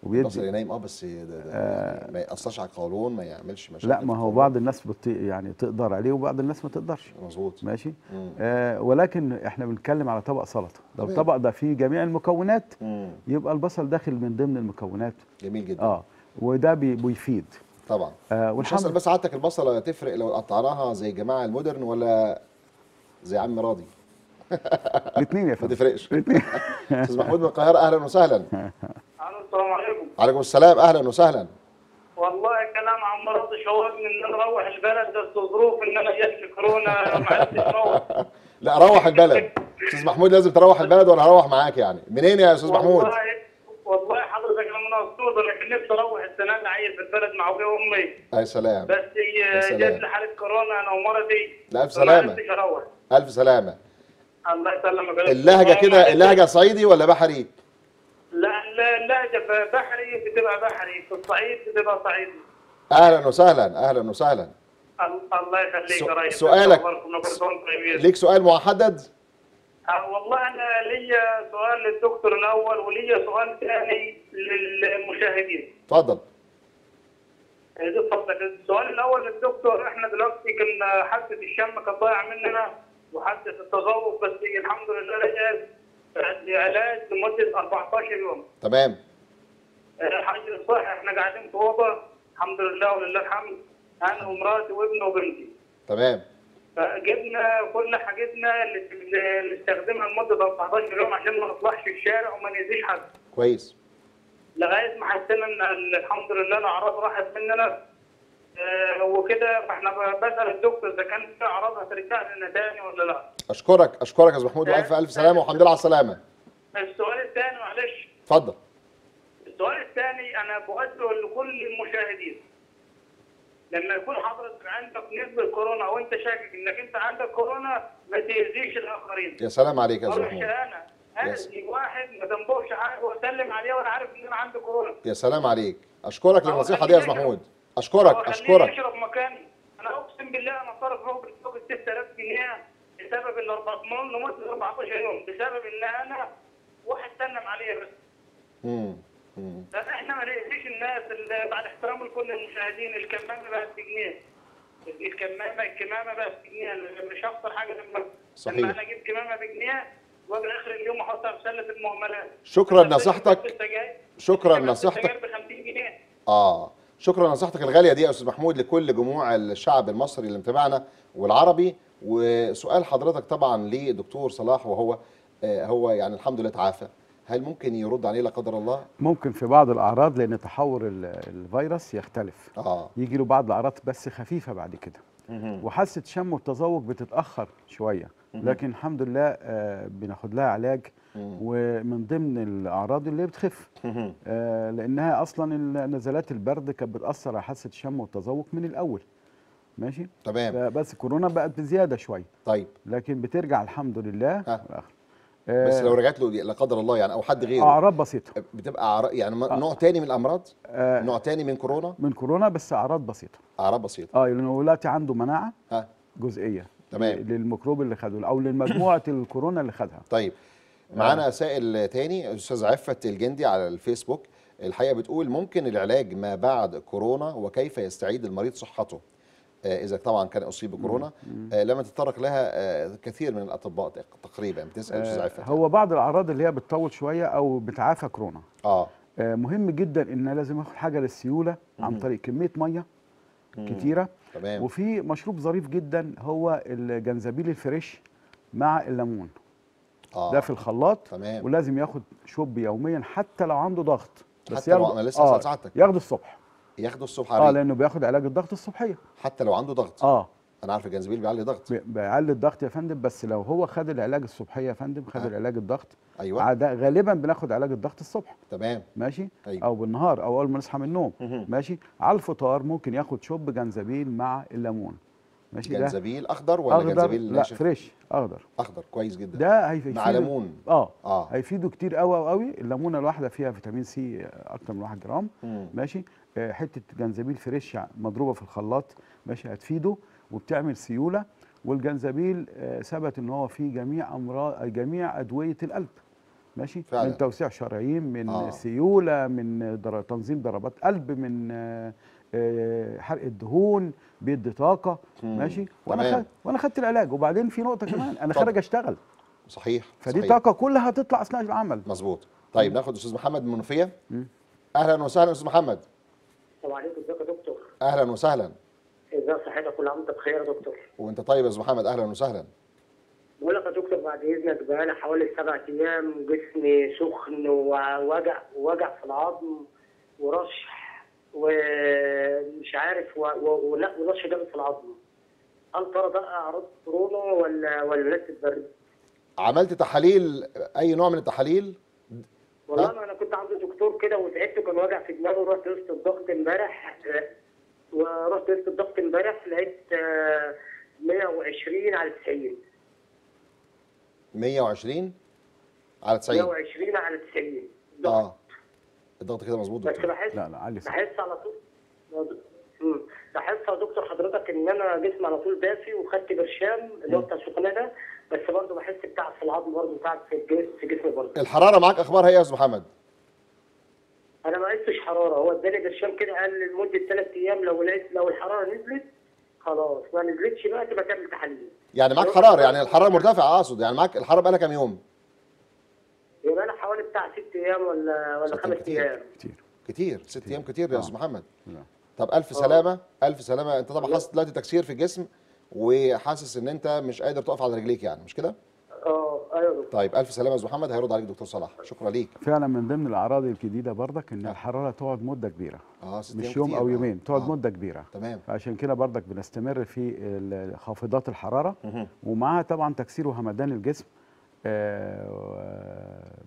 وبيدي. البصل ينام آه بس ده ده يعني ما يأثرش على القولون ما يعملش مشاكل. لا ما هو. بعض الناس بت يعني تقدر عليه وبعض الناس ما تقدرش. مظبوط. ماشي؟ مم. آه ولكن إحنا بنتكلم على طبق سلطة. لو. الطبق ده فيه جميع المكونات مم. يبقى البصل داخل من ضمن المكونات. جميل جدا. آه وده بي بيفيد. طبعا. آه مش بس عادتك البصلة تفرق لو قطعناها زي جماعة المودرن ولا زي عم راضي؟ الاثنين يا ما فندم تفرقش. الاثنين. أستاذ محمود من القاهرة أهلا وسهلا. السلام عليكم. عليكم السلام أهلا وسهلا. والله كلام عم مرض شوقني إن أنا أروح البلد بس ظروف ان أنا جات كورونا ما عرفتش لا روح البلد. أستاذ محمود لازم تروح البلد وأنا هروح معاك يعني. منين يا أستاذ محمود؟ والله والله حضرتك أنا من أسطورة لكن نفسي أروح السنة دي عايش في البلد مع أبوي وأمي. يا سلام. بس. جات لي حاله كورونا أنا ومرضي. لا،. عرفتش أروح ألف سلامة. الله يسلمك. اللهجة كده اللهجة صعيدي ولا بحري؟ اللهجه بحري بتبقى بحري. في الصعيد بتبقى صعيدي أهلا وسهلا أهلا وسهلا. ال- الله يخليك يا ريس. سؤالك-. ليك سؤال محدد؟ آه، والله أنا ليا سؤال للدكتور الأول وليا سؤال ثاني للمشاهدين. اتفضل إذا اتفضل. السؤال الأول للدكتور إحنا دلوقتي كنا حادثة الشم كانت ضايعة مننا وحادثة التذوق بس الحمد لله لقيت علاج لمدة 14 يوم. تمام. حاجة الصح إحنا قاعدين في أوضة. الحمد لله ولله الحمد. أنا ومراتي وابني وبنتي. تمام. فجبنا كل حاجتنا اللي استخدمها لمدة 14 يوم عشان ما نطلعش الشارع وما نأذيش حد. كويس. لغاية ما حسينا إن ال- الحمد لله الأعراض راحت مننا. آه، وكده فاحنا بسأل الدكتور إذا كان في أعراض هترجع لنا تاني ولا لا. أشكرك أشكرك يا أستاذ محمود والف ألف سلامة والحمد لله على السلامة السؤال الثاني معلش اتفضل السؤال الثاني أنا بوجهه لكل المشاهدين لما يكون حضرتك عندك نسبة كورونا وأنت شاكك إنك أنت عندك كورونا ما تأذيش الآخرين. يا سلام عليك يا أستاذ محمود أنا. اذي واحد ما ذنبوش حاجة وأسلم عليه وأنا عارف إن أنا عندي كورونا. يا سلام عليك أشكرك للنصيحة دي يا أستاذ. محمود أشكرك أشكرك يشرب مكاني أنا أقسم بالله أنا صارف له بالفوق 6000 جنيه بسبب ال 14 لمدة 14 يوم بسبب إن أنا واحد سلم عليه بس مم. مم. فاحنا ما نأذيش الناس اللي بعد احترام لكل المشاهدين الكمامة بقت بجنيه الكمامة الكمامة بقت بجنيه مش هخسر حاجة لما صحيح. لما أنا أجيب كمامة بجنيه وأجي آخر اليوم احطها في سله المهملات شكراً نصيحتك. شكراً نصيحتك. ب 50 جنيه آه شكرا لنصيحتك الغالية دي يا أستاذ محمود لكل جموع الشعب المصري اللي متابعنا والعربي. وسؤال حضرتك طبعا لدكتور صلاح وهو آه هو يعني الحمد لله تعافى. هل ممكن يرد عليه لا قدر الله؟ ممكن في بعض الأعراض لأن تحور ال- الفيروس يختلف. آه. يجي له بعض الأعراض بس خفيفة بعد كده. وحاسة شم والتذوق بتتأخر شوية. لكن الحمد لله آه، بناخد لها علاج ومن ضمن الأعراض اللي بتخف. آه، لأنها أصلا نزلات البرد كانت بتأثر على حاسة الشم والتذوق من الأول. ماشي؟ تمام. بس كورونا بقت بزيادة شوية. طيب. لكن بترجع الحمد لله. الآخر. بس آه، لو رجعت له لا قدر الله يعني أو حد غيره. أعراض بسيطة. بتبقى أعراض يعني م- نوع تاني من الأمراض؟ آه، نوع تاني من كورونا؟ من كورونا بس أعراض بسيطة. أعراض بسيطة. آه لأنه دلوقتي عنده مناعة ها جزئية. تمام. للميكروب اللي خده أو للمجموعة الكورونا اللي خدها. طيب. معانا سائل تاني أستاذ عفت الجندي على الفيسبوك. الحقيقة بتقول ممكن العلاج ما بعد كورونا وكيف يستعيد المريض صحته؟ آه، إذا طبعا كان أصيب بكورونا. آه، لم تتطرق لها آه، كثير من الأطباء تق- تقريبا. بتسأل أستاذ عفت. هو بعض الأعراض اللي هي بتطول شوية أو بتعافى كورونا. آه. مهم جدا إن لازم آخد حاجة للسيولة عن طريق كمية مية كتيرة. تمام. وفي مشروب ظريف جدا هو الجنزبيل الفريش مع الليمون. آه. ده في الخلاط تمام. ولازم ياخد شوب يوميا حتى لو عنده ضغط. حتى لو- أنا لسه هسأل سعادتك. ياخده الصبح. ياخده الصبح آه عليه. لأنه بياخد علاج الضغط الصبحية. حتى لو عنده ضغط. آه. أنا عارف الجنزبيل بيعلي ضغط. بي- بيعلي الضغط يا فندم بس لو هو خد العلاج الصبحية يا فندم خد آه. العلاج الضغط أيوه. عادة غالبا بناخد علاج الضغط الصبح. تمام. ماشي؟ أيوة. أو بالنهار أو أول ما نصحى من النوم. ماشي؟ على الفطار ممكن ياخد شوب جنزبيل مع الليمون. ماشي ده جنزبيل أخضر ولا أخضر؟ جنزبيل لا fresh أخضر. أخضر كويس جدا. ده هيفيد مع ليمون. آه آه. هيفيده كتير قوي قوي الليمونة الواحدة فيها فيتامين C أكتر من 1 جرام. مم. ماشي. آه، حتة جنزبيل fresh مضروبة في الخلاط ماشي هتفيده وبتعمل سيولة. والجنزبيل آه، ثبت إن هو فيه جميع امراض جميع أدوية القلب. ماشي؟ فعلا. من توسيع شرايين من آه. سيولة من در... تنظيم ضربات قلب من آه، حرق الدهون بيدي طاقة. ماشي؟ وأنا. خد... وأنا خدت العلاج. وبعدين في نقطة كمان. أنا. خارج أشتغل. صحيح فدي صحيح. طاقة كلها هتطلع أثناء العمل. مظبوط. طيب ناخد أستاذ محمد من منوفيه أهلا وسهلا أستاذ محمد. السلام عليكم. ازيك يا دكتور؟ أهلا وسهلا. ازي صحتك كل عام وانت بخير يا دكتور. وأنت طيب يا أستاذ محمد. أهلا وسهلا. بقول لك يا دكتور بعد إذنك بقالي حوالي سبع أيام جسمي سخن ووجع ووجع في العظم ورشح ومش عارف ولا ورش جامد في العظم. هل ترى ده اعراض كورونا ولا ولا نفس البرد؟ عملت تحاليل؟ أي نوع من التحاليل؟ والله ما أنا كنت عند دكتور كده وتعبت وكان وجع في دماغي ورحت قست الضغط امبارح آه، ورحت قست الضغط امبارح لقيت آه، 120 على 90 120 على 90 120 على 90 ضغط آه. الضغط كده مظبوط بس بحس لا لا علي. بحس على طول. بحس يا دكتور حضرتك إن أنا جسمي على طول دافي وخدت برشام اللي هو بتاع ده بس برضه بحس بتعب في العظم برضه تعب في الجسم في جسمي برضه. الحرارة معاك أخبارها إيه يا أستاذ محمد؟ أنا ما قستش حرارة هو اداني برشام كده قال لمدة ثلاث أيام لو لقيت لو الحرارة نزلت خلاص ما نزلتش بقى تبقى تعمل تحاليل يعني معاك حرارة يعني الحرارة مرتفعة أقصد يعني معاك الحرارة بقالها كام يوم؟ بتاع ست أيام ولا ولا خمس كتير. أيام كتير كتير ست أيام كتير يا آه. أستاذ محمد لا. طب ألف سلامة ألف سلامة أنت طبعا حاسس دلوقتي تكسير في الجسم وحاسس إن أنت مش قادر تقف على رجليك يعني مش كده آه أيوه طيب ألف سلامة يا أستاذ محمد هيرد عليك دكتور صلاح شكرا ليك فعلا من ضمن الأعراض الجديدة برضك إن الحرارة تقعد مدة كبيرة آه ست مش يوم. أو آه. يومين تقعد آه. مدة كبيرة تمام فعشان كده برضك بنستمر في خافضات الحرارة. ومعها طبعا تكسير وهمدان الجسم آه،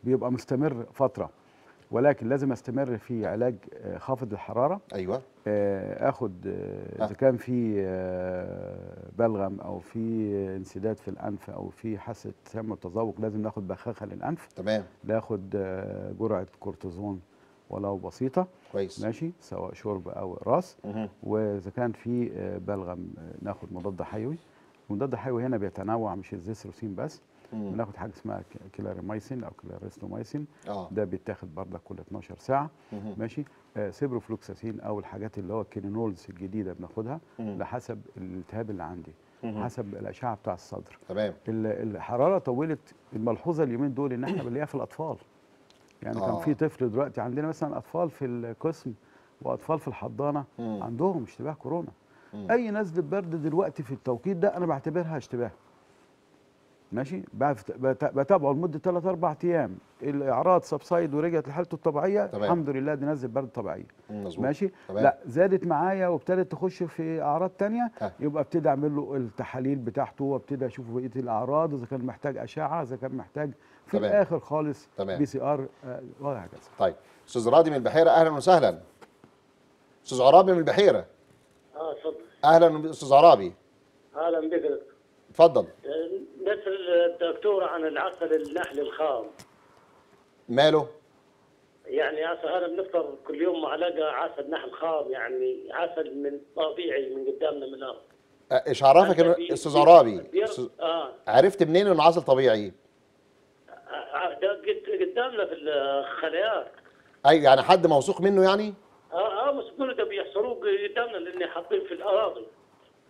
بيبقى مستمر فترة ولكن لازم أستمر في علاج آه، خافض الحرارة. أيوه. آه، آخد آه، آه. إذا كان في آه، بلغم أو في انسداد في الأنف أو في حاسة سم تذوق لازم ناخد بخاخة للأنف. تمام. ناخد آه، جرعة كورتيزون ولو بسيطة. كويس. ماشي؟ سواء شرب أو أقراص. وإذا كان في آه، بلغم آه، ناخد مضاد حيوي. المضاد الحيوي هنا بيتنوع مش الزيثروسين بس. بناخد حاجة اسمها كلاريمايسين أو clarithromycin آه ده بيتاخد بردك كل 12 ساعة مهم. ماشي آه سيبروفلوكساسين أو الحاجات اللي هو ال quinolones الجديدة بناخدها مم. لحسب الالتهاب اللي عندي مهم. حسب الأشعة بتاع الصدر تمام ال- الحرارة طولت الملحوظة اليومين دول إن إحنا بنلاقيها في الأطفال يعني آه. كان في طفل دلوقتي عندنا مثلا أطفال في القسم وأطفال في الحضانة مم. عندهم اشتباه كورونا مم. أي نزلة برد دلوقتي في التوقيت ده أنا بعتبرها اشتباه ماشي بتابعه لمدة 3 4 أيام الإعراض سبسايد ورجعت لحالته الطبيعية تمام. الحمد لله دي نزله برد طبيعية مم، مظبوط ماشي تمام. لا زادت معايا وابتدت تخش في أعراض تانية ها. يبقى ابتدي أعمل له التحاليل بتاعته وابتدي أشوف بقية الأعراض إذا كان محتاج أشعة إذا كان محتاج في تمام. الآخر خالص تمام. PCR آه، وهكذا طيب أستاذ راضي من البحيرة أهلا وسهلا أستاذ عرابي من البحيرة آه اتفضل أهلا أستاذ عرابي أهلا بك. اتفضل نسأل الدكتور عن العسل النحل الخام. ماله؟ يعني عسل هذا بنفطر كل يوم معلقه عسل نحل خام يعني عسل من طبيعي من قدامنا من الأرض. أه، إيش عرفك هذا ان بي- أستاذ بي- عرابي آه. عرفت منين إنه عسل طبيعي؟ آه، ده قد- قدامنا في الخلايات أي يعني حد موثوق منه يعني؟ آه آه كل ده بيحصروه قدامنا لأن حاطين في الأراضي.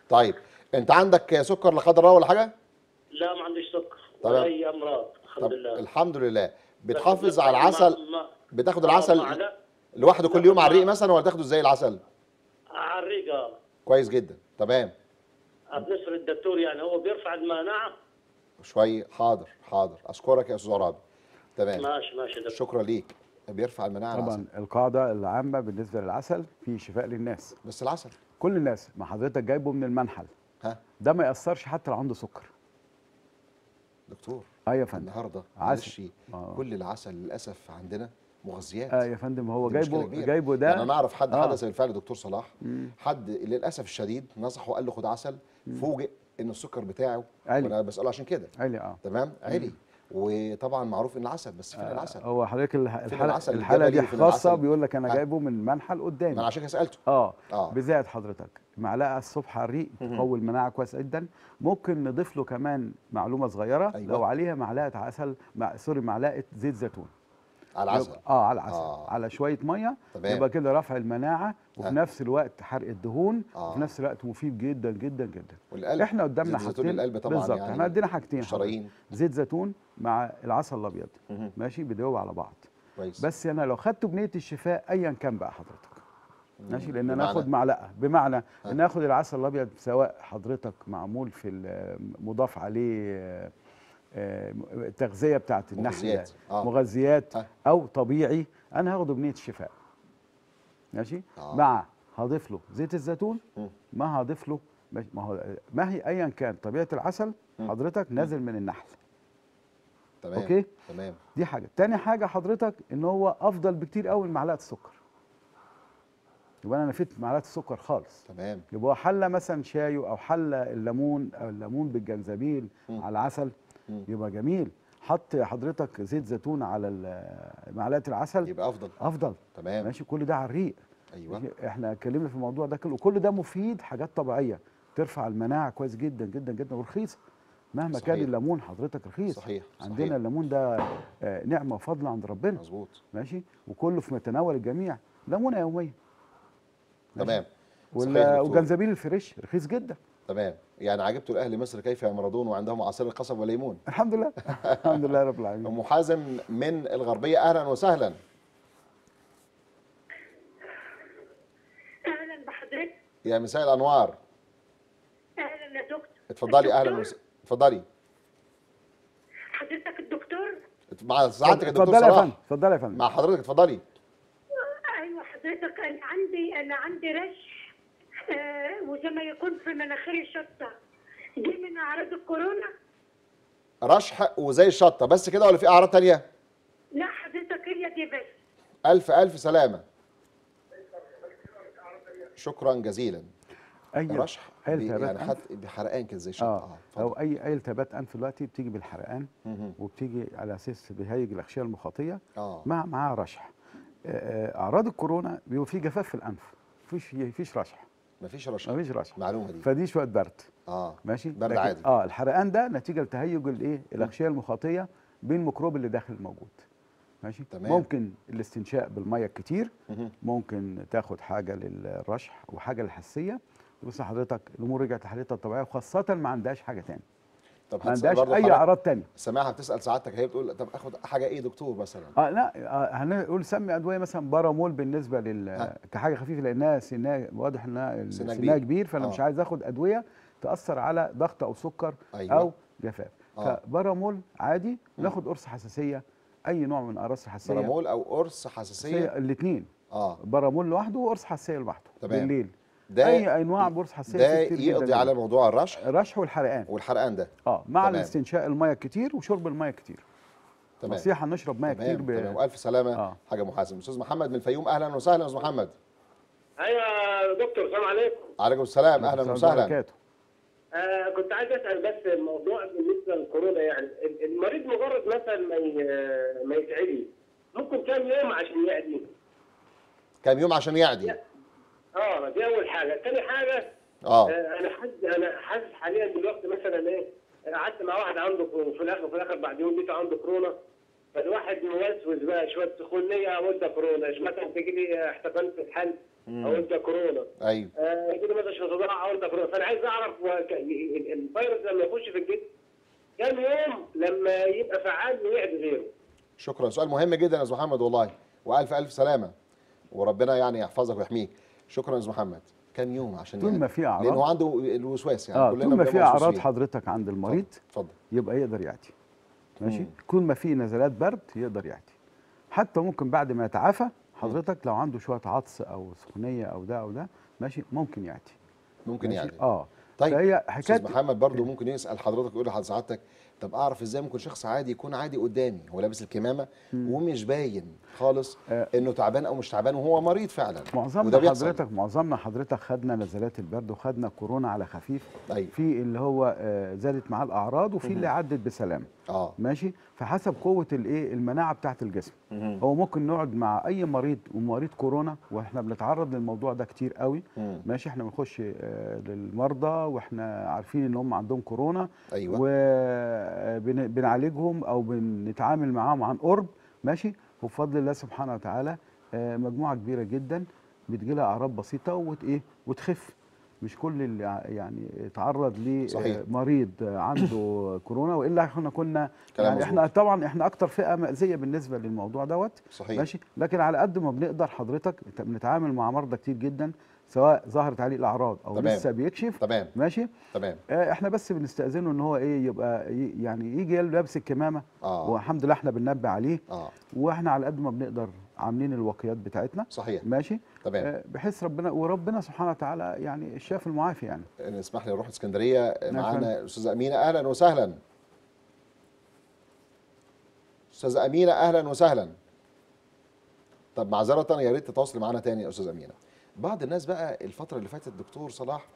طيب أنت عندك سكر لا قدر الله ولا حاجة؟ لا ما عنديش سكر. ولا أي أمراض الحمد طب لله. الحمد لله. بتحافظ على العسل؟ مع- بتاخد آه، العسل لوحده كل يوم على الريق مثلا ولا تاخده إزاي العسل؟ على الريق آه. كويس جدا. تمام. بالنسبة للدكتور يعني هو بيرفع المناعة. شوية حاضر حاضر. أشكرك يا أستاذ عرابي تمام. ماشي ماشي دكتور. شكرا ليك. بيرفع المناعة العسل. طبعا القاعدة العامة بالنسبة للعسل في شفاء للناس. بس العسل. كل الناس ما حضرتك جايبه من المنحل. ها؟ ده ما يأثرش حتى لو عنده سكر. دكتور آه يا فندم النهارده عسل. معلش آه. كل العسل للأسف عندنا مغذيات آه يا فندم هو جايبه. جايبه ده يعني أنا أعرف حد آه. حدث بالفعل دكتور صلاح حد للأسف الشديد نصحه وقال له خد عسل فوجئ إن السكر بتاعه عالي. وأنا بسأله عشان كده عالي آه تمام عالي وطبعا معروف إن العسل بس فين العسل؟ هو حضرتك الح- الحلقة الحلقة دي خاصة؟ بيقول لك أنا. جايبه من منحل قدامي. أنا عشان كده سألته. آه آه. بزائد حضرتك. معلقة الصبح الريق تقوي المناعة كويس جدا. ممكن نضيف له كمان معلومة صغيرة. أيوة. لو عليها معلقة عسل مع سوري معلقة زيت زيتون. على العسل آه على العسل آه. آه. على شوية مية تمام. يبقى كده رفع المناعة وفي آه. نفس الوقت حرق الدهون آه. وفي نفس الوقت مفيد جدا جدا جدا والقلب إحنا قدامنا زيت زيتون حاجتين القلب طبعا بالظبط يعني إحنا عندنا حاجتين. حضرتك. زيت زيتون مع العسل الأبيض. ماشي بيدوبوا على بعض كويس بس أنا لو خدته بنية الشفاء ايا كان بقى حضرتك ماشي لأن أنا؟ آخد معلقة بمعنى إن آخد العسل الأبيض سواء حضرتك معمول في مضاف عليه آه، آه، التغذية بتاعت النحل مغذيات. آه. مغذيات آه. أو طبيعي أنا هاخده بنية الشفاء ماشي آه. مع هضيف له زيت الزيتون. ما هضيف له ما هو ما هي ايا كان طبيعة العسل حضرتك نازل من النحل تمام okay. تمام دي حاجة تاني حاجة حضرتك إن هو أفضل بكتير قوي من معلقة السكر يبقى أنا نفيت معلقة السكر خالص تمام يبقى حله مثلا شاي أو حله الليمون أو الليمون بالجنزبيل مم. على العسل. يبقى جميل. حط حضرتك زيت زيتون على معلقة العسل. يبقى أفضل. أفضل. تمام. ماشي. كل ده على الريق. أيوه؟ إحنا اتكلمنا في الموضوع ده كله. كل ده مفيد حاجات طبيعية. ترفع المناعة كويس جدا جدا جدا. ورخيصه مهما صحيح. كان الليمون حضرتك رخيص. صحيح، عندنا صحيح. الليمون ده آه، نعمة وفضل عند ربنا. مظبوط. ماشي. وكله في متناول الجميع. ليمونة ماشي؟ تمام. والجنزبيل الفريش رخيص جدا. تمام. يعني عجبت الاهل مصر كيف يمرضون وعندهم عصير القصب والليمون؟ الحمد لله. الحمد لله رب العالمين. ام حازم من الغربية أهلا وسهلا. أهلا بحضرتك. يا مساء الأنوار. أهلا يا دكتور. اتفضلي أهلا؟ وسهلا اتفضلي. حضرتك الدكتور؟ مع سعادتك يا دكتور اتفضلي يا فندم صلاح اتفضلي يا فندم. مع حضرتك اتفضلي. أيوه حضرتك أنا عندي أنا عندي رش آه وزي ما يكون في مناخيري شطة. دي من أعراض الكورونا. رشح وزي الشطة. بس كده ولا في أعراض تانية؟ لا حضرتك هي دي بس. ألف ألف سلامة. شكرا جزيلا. أي رشح أي التهابات يعني. حتى بحرقان كده زي الشطة. آه. آه أو. أي أي التهابات أنف دلوقتي بتيجي بالحرقان. وبتيجي على أساس بيهيج الأغشية المخاطية آه. مع معاها رشح. آه، آه، أعراض الكورونا بيبقى في جفاف في الأنف. مفيش مفيش رشح. مفيش رشح. مفيش رشح. المعلومه دي. فدي شوية برد. آه. ماشي؟ برد عادي. آه الحرقان ده نتيجة لتهيج الايه الأغشية المخاطية بين الميكروب اللي داخل الموجود. ماشي؟ تمام. ممكن الاستنشاق بالمية الكتير. ممكن تاخد حاجة للرشح وحاجة للحساسيه بص حضرتك الأمور رجعت لحالتها الطبيعية وخاصة ما عندهاش حاجة تاني. طب ما عندهاش أي أعراض تانية سامعها بتسأل سعادتك هي بتقول طب آخد حاجة إيه دكتور مثلا آه لا آه هنقول سمي أدوية مثلا بارامول بالنسبة لل. كحاجة خفيفة لأنها سنها واضح إنها سنها كبير. كبير فأنا آه. مش عايز آخد أدوية تأثر على ضغط أو سكر أيوة. أو جفاف آه. فبارامول عادي ناخد قرص حساسية أي نوع من اقراص الحساسيه برامول أو قرص حساسية الاثنين آه بارامول لوحده وقرص حساسية لوحده. بالليل ده أي أنواع بورص حساسيه ده كتير يقضي جداً على جداً. موضوع الرشح الرشح والحرقان. والحرقان ده. آه مع تمام. الاستنشاق الميه كتير وشرب الميه كتير. تمام. نصيحة نشرب ميه كتير تمام ب... تمام. وألف سلامة. آه. حاجة محاسن أستاذ محمد من الفيوم أهلا وسهلا أستاذ محمد. أيوه يا دكتور السلام عليكم. عليكم السلام. أهلا وسهلا. آه كنت عايز أسأل بس الموضوع بالنسبة للكورونا يعني ال- المريض مجرد مثلا ما ما يتعدي ممكن كام يوم عشان يعدي كام يوم عشان يعدي آه دي أول حاجة. ثاني حاجة آه. آه أنا حاسس أنا حاسس حاليا دلوقتي مثلا إيه قعدت مع واحد عنده كورونا في الآخر في الآخر بعد يوم لقيته عنده كورونا. فالواحد موسوس بقى شوية سخونيه أقول ده كورونا. مثلا تجي لي احتقان في الحلق أقول ده كورونا. أيوه. آه، يجي لي مثلا شوية صداع أقول ده كورونا. فأنا عايز أعرف الفيروس لما يخش في الجسم كام يوم لما يبقى فعال ويعدي غيره؟ شكرا. سؤال مهم جدا يا أستاذ محمد والله. وألف ألف سلامة. وربنا يعني يحفظك ويحميك. شكرا يا محمد كام يوم عشان طول يعدي؟ ما في أعراض. لأنه عنده الوسواس يعني كلنا طول ما في أعراض. حضرتك عند المريض اتفضل يبقى يقدر يعدي ماشي. طول ما في نزلات برد يقدر يعدي حتى ممكن بعد ما يتعافى حضرتك لو عنده شوية عطس أو سخونية أو ده أو ده ماشي ممكن يعدي ممكن؟ يعني آه طيب فهي حكاية أستاذ محمد برضو ممكن يسأل حضرتك يقول لحضرتك طب أعرف إزاي ممكن شخص عادي يكون عادي قدامي هو لابس الكمامة ومش باين خالص آه. إنه تعبان أو مش تعبان وهو مريض فعلا معظمنا. حضرتك معظمنا حضرتك خدنا نزلات البرد وخدنا كورونا على خفيف أيوة. في اللي هو آه، زادت معاه الأعراض وفي اللي عدت بسلام آه. ماشي؟ فحسب قوة الإيه؟ المناعة بتاعة الجسم. مهم. هو ممكن نقعد مع أي مريض ومريض كورونا وإحنا بنتعرض للموضوع ده كتير قوي. مم. ماشي؟ إحنا بنخش آه، للمرضى وإحنا عارفين إن هم عندهم كورونا. أيوه. وبنعالجهم أو بنتعامل معاهم عن قرب. ماشي؟ وبفضل الله سبحانه وتعالى آه، مجموعة كبيرة جدا بتجي لها أعراض بسيطة وت إيه؟ وتخف. مش كل اللي يعني اتعرض. لمريض عنده كورونا وإلا إحنا كنا يعني إحنا. طبعا إحنا أكتر فئة مأذية بالنسبة للموضوع دوت. صحيح. ماشي. لكن على قد ما بنقدر حضرتك بنتعامل مع مرضى كتير جدا سواء ظهرت عليه الأعراض أو تمام. لسه بيكشف. تمام. ماشي. تمام. آه، إحنا بس بنستأذنه إن هو إيه يبقى يعني يجي لابس الكمامة. آه. والحمد لله إحنا بننبه عليه. آه. وإحنا على قد ما بنقدر عاملين الوقيات بتاعتنا. صحيح. ماشي؟ تمام. آه، بحيث ربنا وربنا سبحانه وتعالى يعني الشافي المعافي يعني. نسمح لي نروح اسكندرية. نعم. معانا الاستاذه أمينة. أهلا وسهلا. استاذه أمينة أهلا وسهلا. طب معذرة يا ريت تتواصلي معانا تاني يا استاذه أمينة. بعض الناس بقى الفترة اللي فاتت دكتور صلاح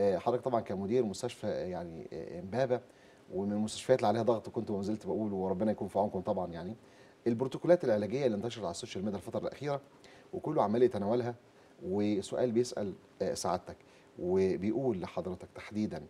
آه، حضرتك طبعا كمدير مستشفى آه، يعني آه، إمبابة ومن المستشفيات اللي عليها ضغط كنت وما زلت بقول وربنا يكون في عونكم طبعا يعني. البروتوكولات العلاجية اللي انتشرت على ال social media الفترة الأخيرة وكله عمال يتناولها وسؤال بيسأل آه، سعادتك وبيقول لحضرتك تحديدا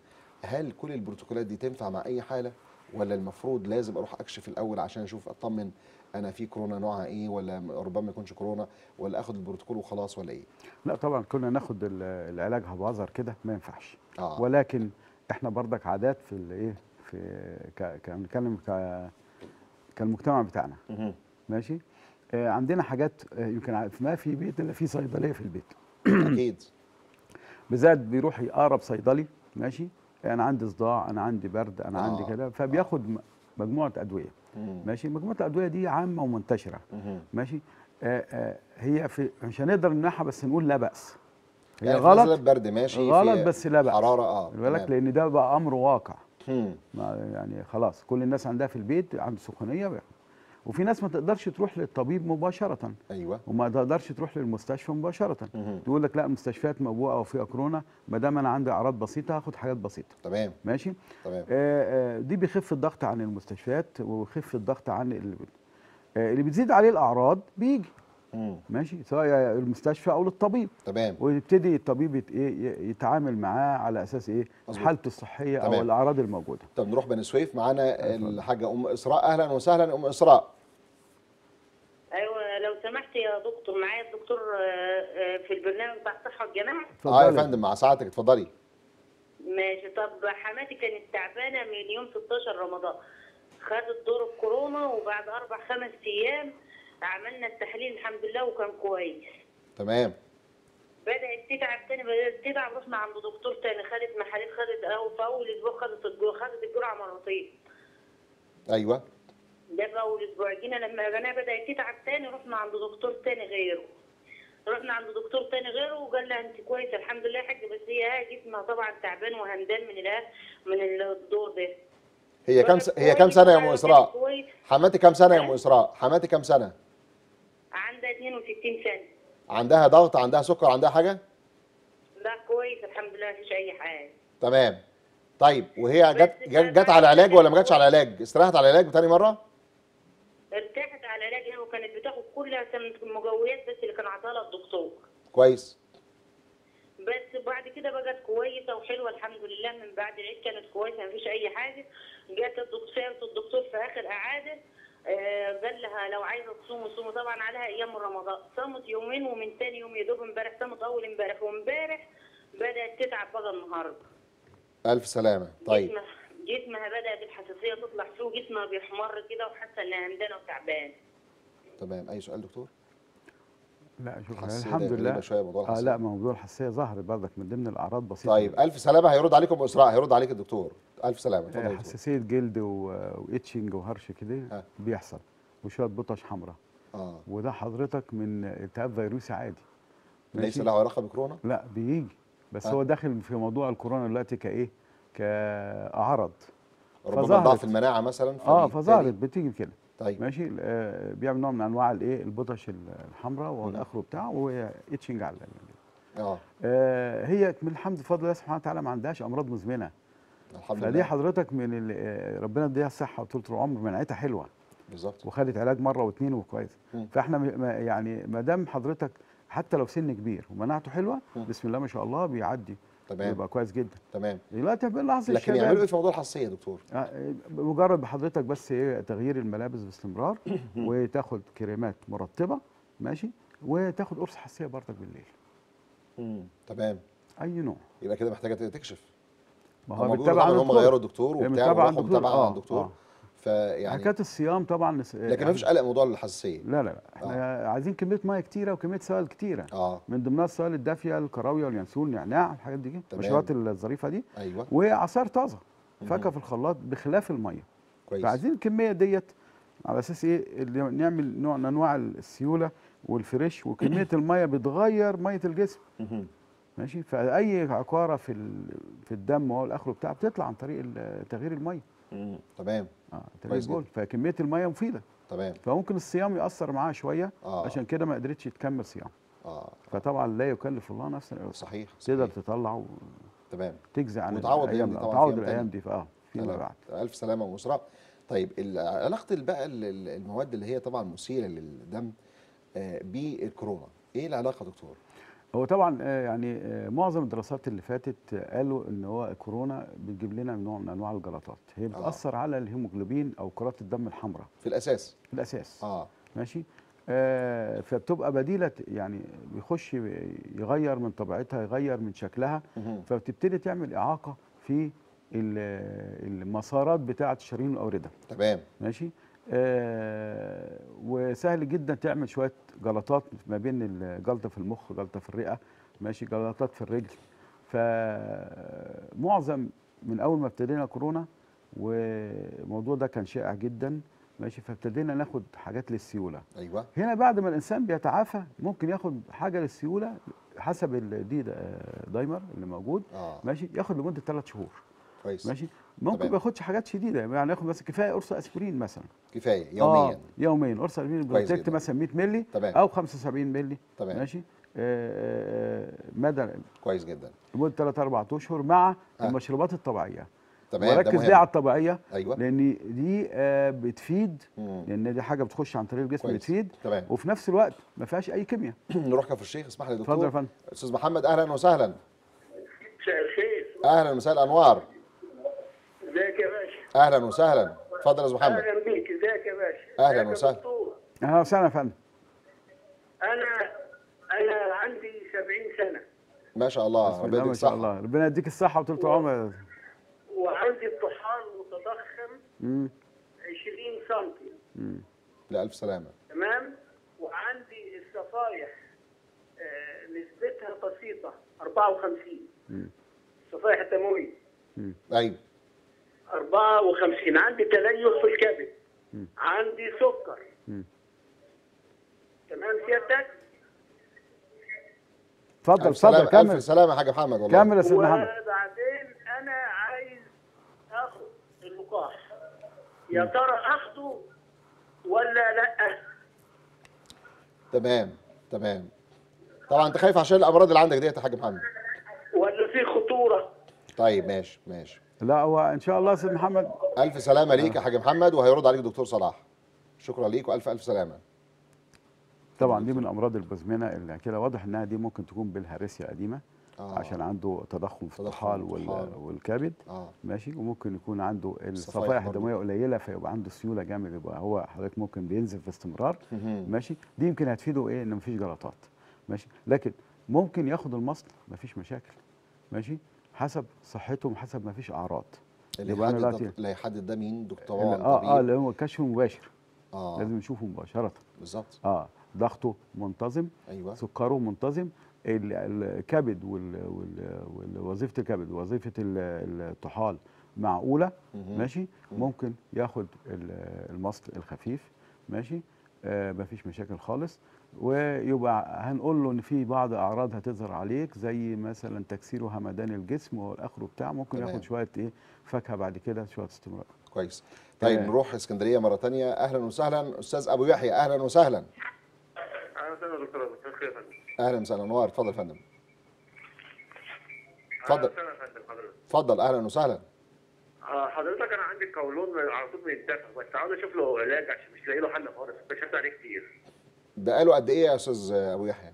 هل كل البروتوكولات دي تنفع مع أي حالة؟ ولا المفروض لازم أروح أكشف الأول عشان أشوف أطمن أنا في كورونا نوعها إيه ولا ربما ما يكونش كورونا ولا آخد البروتوكول وخلاص ولا إيه؟ لا طبعا كنا ناخد ال- العلاج هبوظر كده ما ينفعش. آه. ولكن إحنا برضك عادات في الايه في ك- ك- بنتكلم ك كالمجتمع بتاعنا. ماشي؟ آه عندنا حاجات آه يمكن ما في بيت إلا في صيدلية في البيت. أكيد. بالذات بيروح يقرب صيدلي ماشي؟ أنا عندي صداع أنا عندي برد أنا آه، عندي كده فبياخد مجموعة أدوية. ماشي؟ مجموعة الأدوية دي عامة ومنتشرة. ماشي؟ آه آه هي في مش هنقدر نمنعها بس نقول لا بأس. هي يعني غلط؟ برد ماشي؟ غلط بس لا بأس. حرارة آه بالك. لأن ده بقى أمر واقع. يعني خلاص كل الناس عندها في البيت عنده سخونية. وفي ناس ما تقدرش تروح للطبيب مباشرة. أيوه. وما تقدرش تروح للمستشفى مباشرة. مهم. تقول لك لا المستشفيات موبوءه وفيها كورونا ما دام أنا عندي أعراض بسيطة هاخد حاجات بسيطة. تمام. ماشي؟ تمام. آه آه دي بيخف الضغط عن المستشفيات ويخف الضغط عن اللي, آه اللي بتزيد عليه الأعراض بيجي. مم. ماشي؟ سواء المستشفى أو للطبيب. تمام. ويبتدي الطبيب يت- إيه ي- يتعامل معاه على أساس إيه؟ مظبوط. حالته الصحية أو تمام. الأعراض الموجودة. طب نروح بني سويف. معانا الحاجة أم إسراء. أهلا وسهلا. أم إسراء. أيوه لو سمحت يا دكتور معايا الدكتور آه، آه، في البرنامج بتاع الصحة والجماعة. آه يا. فندم مع سعادتك. اتفضلي. ماشي. طب حماتي كانت تعبانة من يوم 16 رمضان. خدت دور الكورونا وبعد أربع خمس أيام عملنا التحليل الحمد لله وكان كويس. تمام. بدأت تتعب تاني بدأت تتعب رحنا عند دكتور تاني خدت محاليل خدت أو في اول أسبوع خدت الجرعه خدت الجرعه مرتين. أيوه. ده في أول أسبوع. جينا لما بناها بدأت تتعب تاني رحنا عند دكتور تاني غيره. رحنا عند دكتور تاني غيره وقال لها أنت كويسة الحمد لله يا حاج بس هي ها جسمها طبعا تعبان وهمدان من من الدور ده. هي كم س... هي كم سنة يا أم إسراء؟ حماتي كم سنة يا أم إسراء؟ حماتي كم سنة؟ عندها 62 سنة. عندها ضغط عندها سكر عندها حاجة؟ لا كويس الحمد لله مفيش أي حاجة. تمام. طيب وهي جت جت, على علاج ولا ما جاتش على علاج؟ استراحت على العلاج تاني مرة؟ ارتاحت على علاجها وكانت بتاخد كلها كانت مجويات بس اللي كان عطاها الدكتور. كويس. بس بعد كده بقت كويسة وحلوة الحمد لله من بعد العيد كانت كويسة مفيش أي حاجة. جت الدكتور الدكتور في آخر إعادة قال لها لو عايزة تصومي صومي طبعا عليها أيام رمضان صامت يومين ومن تاني يوم يا دوب امبارح صامت أول امبارح. وامبارح بدأت تتعب بقى النهارده. ألف سلامة. طيب. جسمها جسمها بدأت الحساسية تطلع فيه جسمها بيحمر كده وحاسة إنها همدانه وتعبانه تمام. أي سؤال دكتور؟ لا شوف الحمد لله. شوية موضوع آه الحساسية. لا موضوع الحساسيه ظهرت برضك من ضمن الأعراض بسيطة. طيب ألف سلامة. هيرد عليكم اسراء هيرد عليك الدكتور. ألف سلامة. اتفضل آه. حساسية جلد و- و itching وهرش كده آه. بيحصل وشوية patches حمراء. آه. وده حضرتك من التهاب فيروسي عادي. ليس؟ له علاقة بكورونا؟ لا بيجي. بس آه. هو داخل في موضوع الكورونا دلوقتي كإيه؟ كعرض ربما. ضعف المناعة مثلا آه فظهرت. بتيجي كده. طيب. ماشي؟ آه بيعمل نوع من أنواع الايه البطش الحمراء والأخر بتاعه وهي اتشنج على ال- آه. آه هي من الحمد بفضل الله سبحانه وتعالى ما عندهاش أمراض مزمنة. الحمد فدي لله. حضرتك من آه، ربنا يديها الصحة وطول العمر مناعتها حلوة. بالظبط. وخدت علاج مرة واثنين وكويس. فإحنا ما- يعني ما دام حضرتك حتى لو سن كبير ومناعته حلوة. بسم الله ما شاء الله بيعدي. تمام. بيبقى كويس جدا. تمام. دلوقتي بنلاحظ لكن الشباب يعملوا إيه في موضوع الحساسيه يا دكتور. آه، بمجرد بحضرتك بس إيه تغيير الملابس باستمرار وتاخد كريمات مرطبة ماشي وتاخد قرص حساسيه برضك بالليل. تمام. أي نوع. يبقى كده محتاجة تكشف. ما هو عن هم الدكتور. غيروا الدكتور هي وبتاع عن وراحوا. متابعة آه، الدكتور. آه. فيعني حكايه الصيام طبعا لكن ما فيش قلق موضوع الحساسية. لا لا لا. إحنا عايزين كمية مية كتيرة وكمية سوائل كتيرة. آه. من ضمنها السوائل الدافية الكراويه واليانسون النعناع الحاجات دي. المشروبات الظريفة دي. أيوه. وعصائر طازة فاكهة في الخلاط بخلاف المية. كويس. فعايزين الكمية ديت على أساس إيه؟ اللي نعمل نوع من أنواع السيولة والفريش وكمية المية بتغير مية الجسم. ماشي؟ فأي عقارة في في الدم والأخر بتاع بتطلع عن طريق تغيير المية. تمام. آه كويس البول فكمية المية مفيدة. تمام. فممكن الصيام يأثر معاها شوية. آه. عشان كده ما قدرتش تكمل صيام. آه. فطبعا لا يكلف الله نفسا. وسعها صحيح. تقدر صحيح. تطلع تمام. وتجزي عن وتعوض الأيام- دي تعوض الأيام. دي. فآه فيما. بعد. ألف سلامة ومسرع طيب علاقة بقى ال- ال- المواد اللي هي طبعا مثيرة للدم آه، بالكورونا. إيه العلاقة دكتور؟ هو طبعا آه، يعني آه، معظم الدراسات اللي فاتت آه، قالوا إن هو كورونا بتجيب لنا نوع من أنواع الجلطات. هي بتأثر على الهيموجلوبين أو كرات الدم الحمراء. في الأساس. في الأساس. آه. ماشي؟ آه فبتبقى بديلة يعني بيخش يغير من طبيعتها يغير من شكلها. فبتبتدي تعمل إعاقة في ال- المسارات بتاعة الشرايين والاورده تمام. ماشي؟ آه وسهل جدا تعمل شوية جلطات ما بين الجلطه في المخ جلطه في الرئة ماشي جلطات في الرجل. فمعظم من أول ما ابتدينا كورونا والموضوع ده كان شائع جدا ماشي فابتدينا ناخد حاجات للسيولة. أيوه. هنا بعد ما الإنسان بيتعافى ممكن ياخد حاجة للسيولة حسب ال D-dimer اللي موجود آه. ماشي ياخد لمدة ثلاث شهور. كويس. ماشي؟ ممكن. ما ياخدش حاجات شديدة يعني ياخد بس كفاية قرص أسبرين مثلا. كفاية يوميا آه يوميا. قرص أسبرين Protect. مثلا 100 مللي تمام. أو 75 مللي. تمام. ماشي؟ آه، آه، آه، مدى كويس جدا. لمدة 3 4 أشهر مع آه. المشروبات الطبيعية. تمام وركز. ليه على الطبيعية؟ أيوه. لأن دي آه، بتفيد مم. لأن دي حاجة بتخش عن طريق الجسم كويس. بتفيد. تمام. وفي نفس الوقت ما فيهاش أي كيمياء. نروح كفر الشيخ. اسمح لي يا اتفضل يا دكتور فندم. أستاذ محمد أهلا وسهلا. مساء الخير. أهلا مساء الانوار أهلا وسهلا. اتفضل يا أستاذ محمد. أهلا بيك. إزيك يا باشا؟ يا وسهلاً. أهلا وسهلا يا فندم. أنا أنا عندي 70 سنة. ما شاء الله. ربنا يديك ما شاء الصحه الله. ربنا يديك الصحة وطول العمر. وعندي الطحال متضخم مم، 20 سم مم. لا الف سلامة. تمام؟ وعندي الصفايح آه، نسبتها بسيطة 54 مم. الصفايح الدموية. أيوه 54 عندي تليف في الكبد. عندي سكر. تمام سيادتك؟ اتفضل اتفضل كمل. ألف سلامة يا حاج محمد والله. كمل يا أستاذ محمد. وبعدين أنا عايز آخد اللقاح. يا ترى آخده ولا لأ؟ تمام تمام. طبعا أنت خايف عشان الأمراض اللي عندك ديت يا حاج محمد. ولا في خطورة؟ طيب ماشي ماشي. لا هو إن شاء الله أستاذ محمد. ألف سلامة ليك يا حاج محمد وهيرد عليك دكتور صلاح. شكرا ليك وألف ألف سلامة. طبعا دي من أمراض البزمنه اللي كده واضح إنها دي ممكن تكون بالهارسيا قديمه آه. عشان عنده تضخم في الطحال. والكبد. آه. ماشي؟ وممكن يكون عنده الصفائح. الدموية قليلة فيبقى عنده سيولة جامد يبقى هو حضرتك ممكن بينزل باستمرار. ماشي؟ دي يمكن هتفيده إيه؟ إن مفيش جلطات. ماشي؟ لكن ممكن ياخد المصل مفيش مشاكل. ماشي؟ حسب صحته وحسب مفيش أعراض. اللي يحدد اللي هيحدد ده مين؟ دكتور آه آه اللي هو كشف مباشر. آه. لازم نشوفه مباشرة. بالظبط. آه ضغطه منتظم أيوه. سكره منتظم ال- الكبد ووظيفه الكبد ووظيفه ال- الطحال معقولة. ماشي؟ ممكن ياخد ال- المصل الخفيف ماشي؟ آه مفيش مشاكل خالص. ويبقى هنقول له إن في بعض أعراض هتظهر عليك زي مثلا تكسير وهمدان الجسم والأخر بتاع ممكن تمام. ياخد شوية إيه فاكهة بعد كده شوية استمرار. كويس. طيب تمام. نروح اسكندرية مرة تانية. أهلا وسهلا. أستاذ أبو يحيى أهلا وسهلا. أهلا وسهلا دكتور أهلا وسهلا. انوار اتفضل يا فندم. اتفضل. أهلا وسهلا يا فندم حضرتك. اتفضل. أهلا وسهلا. آه، حضرتك أنا عندي القولون على طول بينتفخ بس عاوز أشوف له علاج عشان مش لاقي له حل خالص. كشفت عليه كتير. بقاله قد إيه يا أستاذ أبو يحيى؟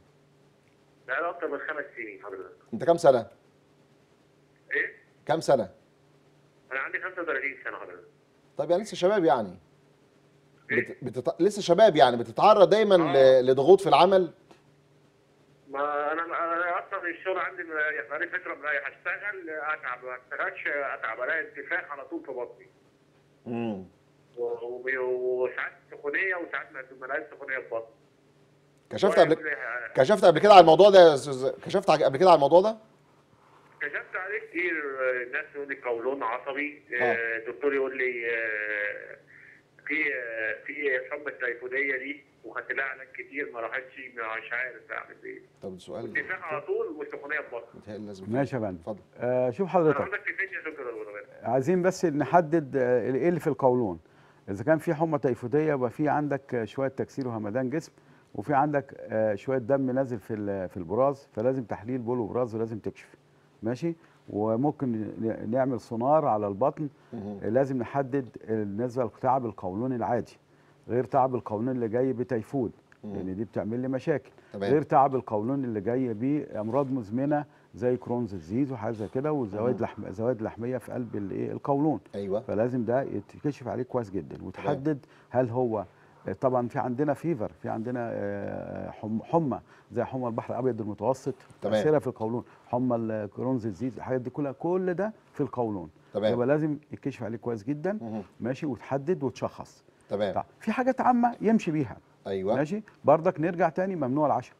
بقاله أكتر من خمس سنين حضرتك. أنت كام سنة؟ إيه؟ كام سنة؟ أنا عندي 35 سنة حضرتك. طب يعني لسه شباب يعني. إيه؟ بت... بتت... لسه شباب يعني. بتتعرض دايما آه. ل... لضغوط في العمل؟ ما أنا أنا أصلا الشغل عندي بقالي فترة مريح أشتغل أتعب ما أشتغلش أتعب ألاقي انتفاخ على طول في بطني. امم وساعات سخونية وساعات ما ملاقيش سخونية في بطني. كشفت قبل كشفت قبل كده على الموضوع ده يا أستاذ كشفت قبل كده على الموضوع ده؟ كشفت عليه كتير. الناس يقول لي قولون عصبي. آه. آه، الدكتور يقول لي آه، في في حمى التيفوديه دي وخدت لها علاج كتير ما راحتش مش عارف أعمل إيه. طب السؤال انتفاخ على طول وسخونيه في لازم ماشي يا فندم. اتفضل. آه شوف حضرتك. دكتور الغرباء عايزين بس نحدد إيه اللي في القولون. إذا كان في حمى تيفوديه يبقى في عندك شوية تكسير وهمدان جسم. وفي عندك آه، شوية دم نازل في في البراز فلازم تحليل بول وبراز ولازم تكشف. ماشي؟ وممكن نعمل سونار على البطن. لازم نحدد بالنسبة لتعب القولون العادي غير تعب القولون اللي جاي بتيفود لأن دي بتعمل لي مشاكل. تمام. غير تعب القولون اللي جاي بامراض مزمنة زي Crohn's disease وحاجة زي كده وزوائد لحم زوائد لحمية في قلب الايه القولون. أيوه. فلازم ده يتكشف عليه كويس جدا. وتحدد هل هو طبعا في عندنا fever في عندنا آه، حم- حمى زي حمى البحر الأبيض المتوسط تمام. تاثيرها في القولون حمى ال Crohn's disease الحاجات دي كلها كل ده في القولون. تمام. يبقى لازم يتكشف عليه كويس جدا مهم. ماشي وتحدد وتشخص. تمام. طيب في حاجات عامة يمشي بيها. أيوه. ماشي؟ برضك نرجع تاني ممنوع العشاء.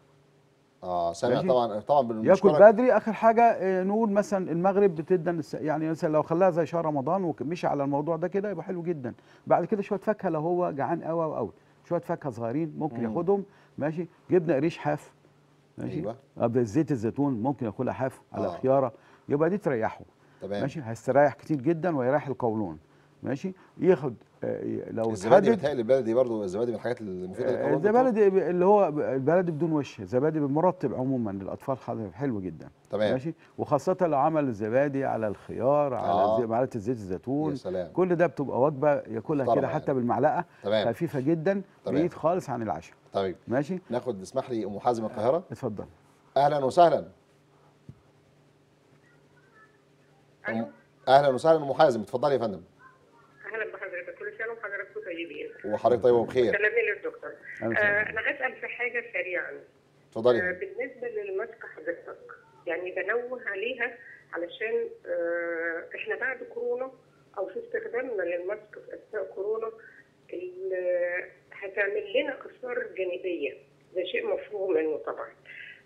آه سامع. طبعا طبعا ياكل بنشكرك. بدري. آخر حاجة آه، نقول مثلا المغرب بتدن الس- يعني مثلا لو خلاها زي شهر رمضان ومشي على الموضوع ده كده يبقى حلو جدا. بعد كده شوية فاكهة لو هو جعان قوي قوي شوية فاكهة صغيرين ممكن مم. ياخدهم. ماشي. جبنة قريش حاف. ماشي. أيوة. آه، بزيت الزيتون ممكن ياكلها حاف على آه. خيارة. يبقى دي تريحه. تمام. ماشي. هيستريح كتير جدا ويريح القولون. ماشي ياخد آه، لو الزبادي اتحدد بيتهيألي البلدي برضه الزبادي من الحاجات المفيده آه،. الزبادي اللي هو البلدي بدون وش الزبادي بالمرطب عموما للأطفال حلو جدا تمام. ماشي وخاصة لو عمل الزبادي على الخيار على آه. معلقة زيت الزيتون. كل ده بتبقى وجبة ياكلها كده حتى يعني. بالمعلقة تمام. خفيفة جدا. بعيد خالص عن العشاء طيب ماشي ناخد اسمح لي أم حازم من القاهرة اتفضل أهلا وسهلا أم- أهلا وسهلا أم حازم اتفضلي يا فندم أهلا بحضرتك كل سنه وحضراتكم طيبين. وحضرتك طيبة وبخير. سلامي للدكتور. آه. أنا أسأل في حاجة سريعا. اتفضلي. آه. بالنسبة للماسك حضرتك يعني بنوه عليها علشان آه إحنا بعد كورونا أو في استخدامنا للماسك في أثناء كورونا هتعمل لنا آثار جانبية. ده شيء مفهوم منه طبعا.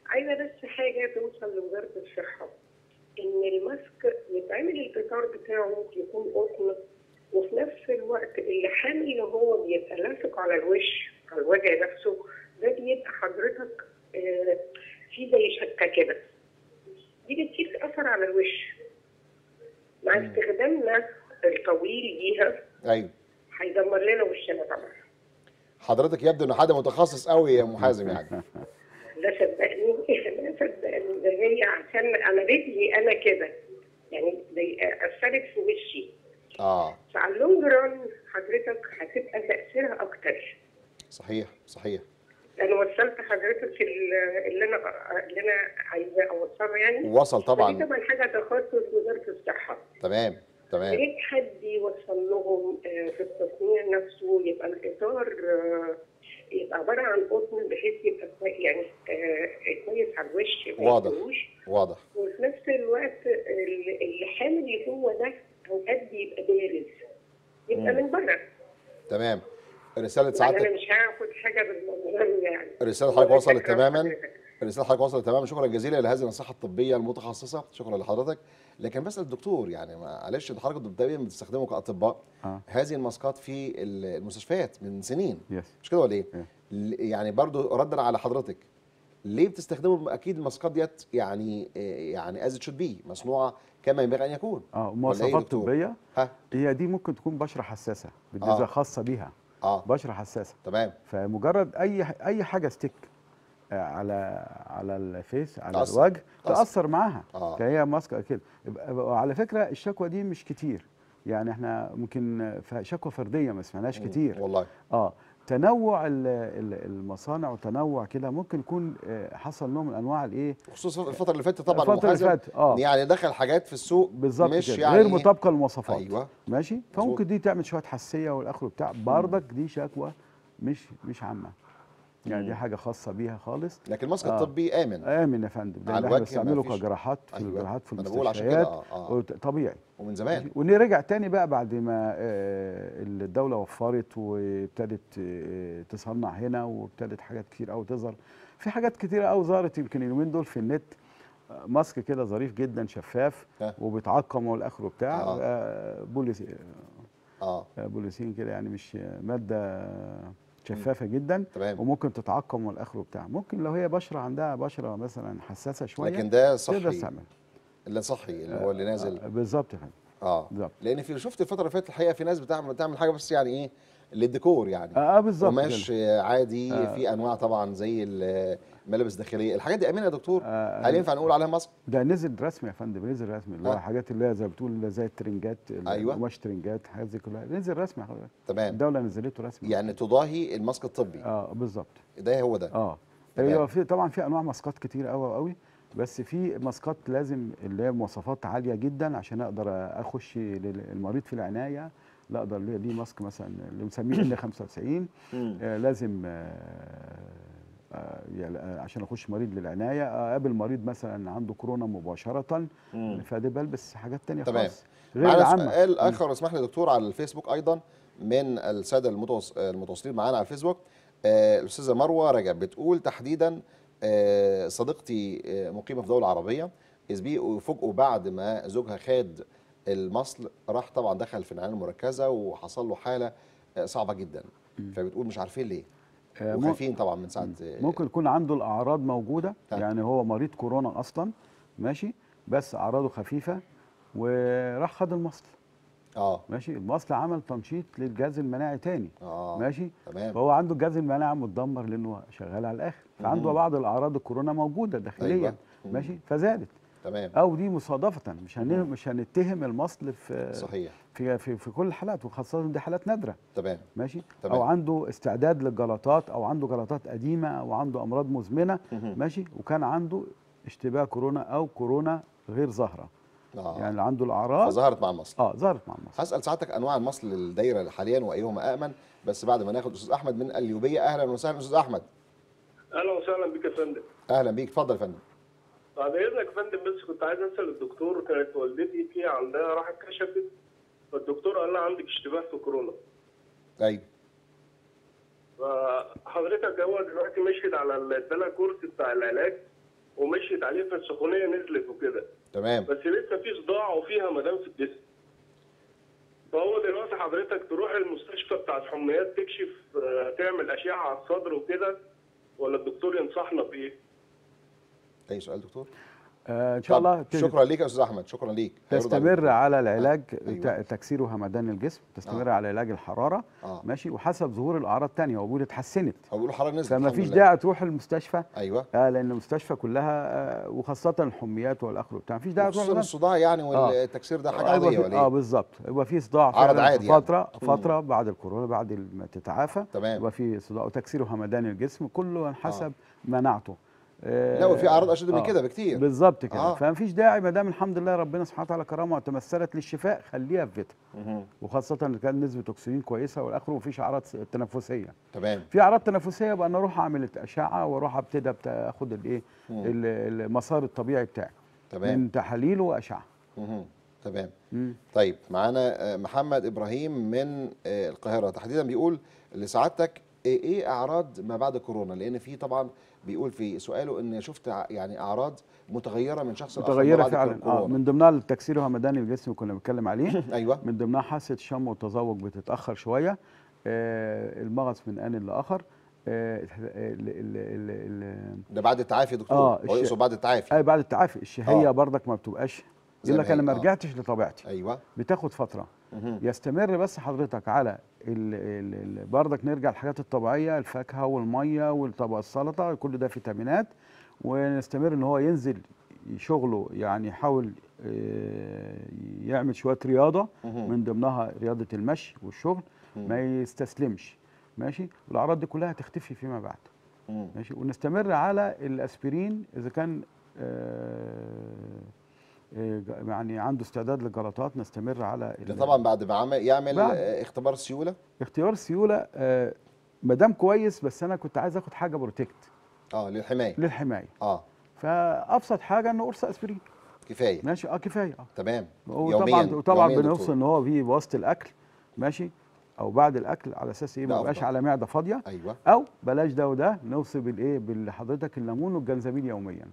عايزة بس حاجة توصل لوزارة الصحة إن الماسك يتعمل الاطار بتاعه يكون قطن وفي نفس الوقت اللي حامل اللي هو بيبقى لاصق على الوش على الوجه نفسه ده بيبقى حضرتك آه، في زي شكة كده. دي بتسيب أثر على الوش. مع استخدامنا الطويل ليها أيوه. هيدمر لنا وشنا طبعا. حضرتك يبدو إن حد متخصص قوي يا ام حازم يعني. لا صدقني لا صدقني ده هي عشان أنا رجلي أنا كده. يعني أثرت في وشي. آه. فعلى اللونج ران حضرتك هتبقى تأثيرها أكتر. صحيح صحيح. أنا وصلت حضرتك ال- اللي أنا اللي أنا عايزه اوصله يعني. وصل دي طبعا طبعا حاجة تخصص وزارة الصحة. تمام يا تمام. ريت حد يوصل لهم آه، في التصنيع نفسه يبقى الإطار آه، يبقى عبارة عن قطن بحيث يبقى يعني آه، كويس على الوش واضح. واضح. وفي نفس الوقت ال- اللي حامل اللي هو ده اوقات بيبقى بارز يبقى مم. من بره. تمام. رسالة يعني أنا سعادتك مش هاخد حاجة بالمنظر يعني. رسالة حضرتك وصلت تماما. رسالة حضرتك وصلت تماما. شكرا جزيلا لهذه النصيحة الطبية المتخصصة. شكرا لحضرتك. لكن بسال الدكتور يعني معلش حضرتك دايما بتستخدمه كأطباء. آه. هذه الماسكات في المستشفيات من سنين. يس مش كده ولا إيه؟ إيه. ل- يعني برضو ردا على حضرتك. ليه بتستخدموا أكيد الماسكات ديت يعني إيه يعني as should be مصنوعة كما ينبغي أن يكون. آه مواصفات؟ طبيه هي دي ممكن تكون بشرة حساسة بالنسبة آه. خاصة بيها. آه. بشرة حساسة. تمام. فمجرد أي أي حاجة stick آه، على على ال face على تأثر. الوجه تأثر. تأثر معاها. آه. فهي ماسكة كده على فكرة الشكوى دي مش كتير. يعني إحنا ممكن شكوى فردية ما سمعناش كتير. والله. آه. تنوع ال- ال- المصانع وتنوع كده ممكن يكون آه، حصل نوع من أنواع الإيه؟ خصوصا الفترة اللي فاتت طبعا الفترة اللي فاتت، آه. يعني دخل حاجات في السوق بالظبط مش كده يعني غير مطابقة للمواصفات. أيوه. ماشي. فممكن دي تعمل شوية حساسية والاخر بتاع برضك دي شكوى مش مش عامة. يعني دي. حاجة خاصة بيها خالص لكن الماسك آه. الطبي آمن آمن يا فندم اللي إحنا الوجه بنستعمله كجراحات في أيوة. الجراحات في المستشفيات آه، آه. طبيعي ومن زمان ونرجع تاني بقى بعد ما آه، الدولة وفرت وابتدت آه، تصنع هنا وابتدت حاجات كتير قوي تظهر في حاجات كتير قوي ظهرت يمكن اليومين دول في النت آه، ماسك كده ظريف جدا شفاف. وبيتعقم والاخر بتاع آه. آه، بوليس آه آه، بوليسين كده يعني مش مادة شفافة جدا تمام. وممكن تتعقم والاخر بتاع ممكن لو هي بشرة عندها بشرة مثلا حساسة شوية لكن ده تقدر صحي. تستعمل اللي صحي اللي هو اللي نازل. آه، بالظبط يا فندم. آه. بالظبط. لأن في شفت الفترة اللي فاتت الحقيقة في ناس بتعمل بتعمل حاجة بس يعني إيه؟ للديكور يعني. آه آه، بالظبط. قماش عادي آه. في أنواع طبعا زي الملابس الداخلية. الحاجات دي امنه يا دكتور. آه، هل ينفع نقول عليها ماسك ده نزل رسمي يا فندم نزل رسمي. اللي هو ها؟ حاجات اللي هي زي بتقول زي الترنجات أيوة. قماش ترنجات حاجات زي كلها. نزل رسمي حضرتك. تمام. الدولة نزلته رسمي. يعني تضاهي الماسك الطبي. آه بالظبط ده هو ده. آه. تمام. أيوه في طبعا في أنواع ماسكات كتير قوي قوي بس في ماسكات لازم اللي هي مواصفات عالية جدا عشان أقدر أخش للمريض في العناية. لا أقدر ليه ليه ماسك مثلا اللي مسميه ان 95 مم. آه لازم آه يعني عشان أخش مريض للعناية أقابل مريض مثلا عنده كورونا مباشرة مم. فده بلبس حاجات تانية تمام. خالص غير العامه سؤال آخر اسمح لي دكتور على الفيسبوك أيضا من السادة المتوص- المتواصلين معانا على الفيسبوك آه، الأستاذة مروة رجب بتقول تحديدا آه، صديقتي آه، مقيمة في دولة عربية اذ بي فوجئوا بعد ما زوجها خد المصل راح طبعا دخل في العنايه المركزة وحصل له حالة آه، صعبة جدا. فبتقول مش عارفين ليه. آه، وخايفين طبعا من ساعة آه، ممكن يكون عنده الأعراض موجودة. يعني هو مريض كورونا أصلا ماشي بس أعراضه خفيفة وراح خد المصل. آه. ماشي المصل عمل تنشيط للجهاز المناعي تاني. آه ماشي تمام. فهو عنده الجهاز المناعي متدمر لأنه شغال على الآخر. فعنده مهم. بعض الأعراض الكورونا موجودة داخليا. أيوة. مم. ماشي فزادت. تمام. أو دي مصادفة. مش هن... مم. مش هنتهم المصل في صحيح. في في, في كل الحالات وخاصة دي حالات نادرة. تمام. ماشي؟ تمام. أو عنده استعداد للجلطات أو عنده جلطات قديمة أو عنده أمراض مزمنة. مهم. ماشي؟ وكان عنده اشتباه كورونا أو كورونا غير ظاهرة. آه. يعني اللي عنده الأعراض. فظهرت مع المصل. آه ظهرت مع المصل. هسأل سعادتك أنواع المصل الدايرة حاليا وأيهما آمن. بس بعد ما ناخد أستاذ أحمد من القليوبية أهلا وسهلا. أستاذ أحمد. أهلا وسهلا بك يا فندم. أهلا بيك. اتفضل يا فندم. بعد إذنك يا فندم بس كنت عايز أسأل الدكتور كانت والدتي في عندها راحت كشفت فالدكتور قال لها عندك اشتباه في كورونا. أيوه فحضرتك هو دلوقتي مشيت على ادالها كورس بتاع العلاج ومشيت عليه فالسخونية نزلت وكده. تمام. بس لسه في صداع وفي همدان في الجسم. فهو دلوقتي حضرتك تروح المستشفى بتاعت حميات تكشف آه، تعمل أشعة على الصدر وكده ولا الدكتور ينصحنا بإيه؟ اي سؤال دكتور آه إن شاء الله شكرا ليك يا أستاذ أحمد شكرا ليك تستمر. على العلاج أيوة. تكسير وهمدان الجسم تستمر آه. على علاج الحرارة آه ماشي وحسب ظهور الأعراض تانية وبيقول اتحسنت هو بيقولوا حراره نزلت فما فيش. داعي تروح المستشفى أيوه آه لأن المستشفى كلها آه وخاصة الحميات والاخر بتاع مفيش داعي تروح. الصداع يعني آه. والتكسير ده حاجة آه، عادية ولا آه إيه؟ بالظبط يبقى في صداع عرض عادي يعني. فترة مم. فترة بعد الكورونا بعد ما تتعافى تمام يبقى في صداع وتكسير وهمدان الجسم كله حسب مناعته آه لا وفي أعراض أشد من آه. كده بكتير بالظبط كده آه. آه. فمفيش داعي ما دام الحمد لله ربنا سبحانه وتعالى كرمها وتمثلت للشفاء خليها في مهم. وخاصة إن كان نسبة أكسجين كويسة والآخر ومفيش أعراض تنفسية تمام في أعراض تنفسية بقى أنا أروح أعمل اشعه وأروح أبتدي أخد الايه المسار الطبيعي بتاعي تمام من تحاليل وأشعة. تمام. طيب معانا آه، محمد إبراهيم من آه، القاهرة تحديدا بيقول لسعادتك إيه إيه أعراض ما بعد كورونا لأن في طبعا بيقول في سؤاله إن شفت يعني أعراض متغيرة من شخص متغيرة فعلا. آه من ضمنها التكسير وهمدان الجسم كنا بنتكلم عليه. أيوه. من ضمنها حاسة الشم والتذوق بتتأخر شوية. آه المغص من ان لآخر. آه ال- ده بعد التعافي يا دكتور؟ آه، هو الش- يقصد بعد التعافي. اي بعد التعافي. الشهية آه. برضك ما بتبقاش. يقول لك أنا ما آه. رجعتش لطبيعتي. أيوه. بتاخد فترة. يستمر بس حضرتك على برضك نرجع للحاجات الطبيعية الفاكهة والمية والطبق السلطة كل ده فيتامينات ونستمر إن هو ينزل شغله يعني يحاول آه، يعمل شوية رياضة. من ضمنها رياضة المشي والشغل ما يستسلمش. ماشي؟ والاعراض دي كلها هتختفي فيما بعد. ماشي؟ ونستمر على الأسبرين إذا كان آه، يعني عنده استعداد للجلطات نستمر على ده طبعا بعد ما عمل يعمل بعد. اختبار السيوله اختيار السيوله آه، ما دام كويس بس أنا كنت عايز آخد حاجة بروتكت. آه للحماية. للحماية. آه. فأبسط حاجة إنه قرص أسبرين. كفاية. ماشي؟ آه كفاية. آه. تمام. وطبعا وطبعا بنوصل. إن هو في وسط الأكل ماشي؟ أو بعد الأكل على أساس إيه؟ ما يبقاش. على معدة فاضية. أيوه. أو بلاش ده وده نوصي بالإيه؟ بالحضرتك الليمون والجنزبيل يوميا.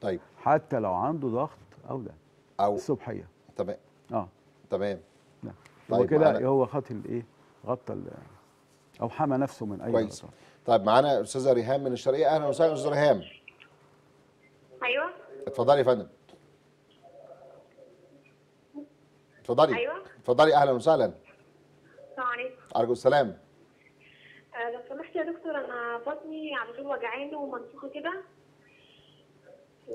طيب. حتى لو عنده ضغط أو ده أو. الصبحية. تمام. آه. تمام. نعم. طيب، هو كده هو خط الإيه؟ غطى ال- أو حمى نفسه من أي كويس. طيب معانا أستاذة ريهام من الشرقية. أهلا وسهلا أستاذة ريهام. أيوه. اتفضلي يا فندم. اتفضلي. أيوه. اتفضلي أهلا وسهلا. السلام عليكم. ارجو السلام. آه، لو سمحت يا دكتور أنا بطني على طول وجعاني ومنفوخه كده.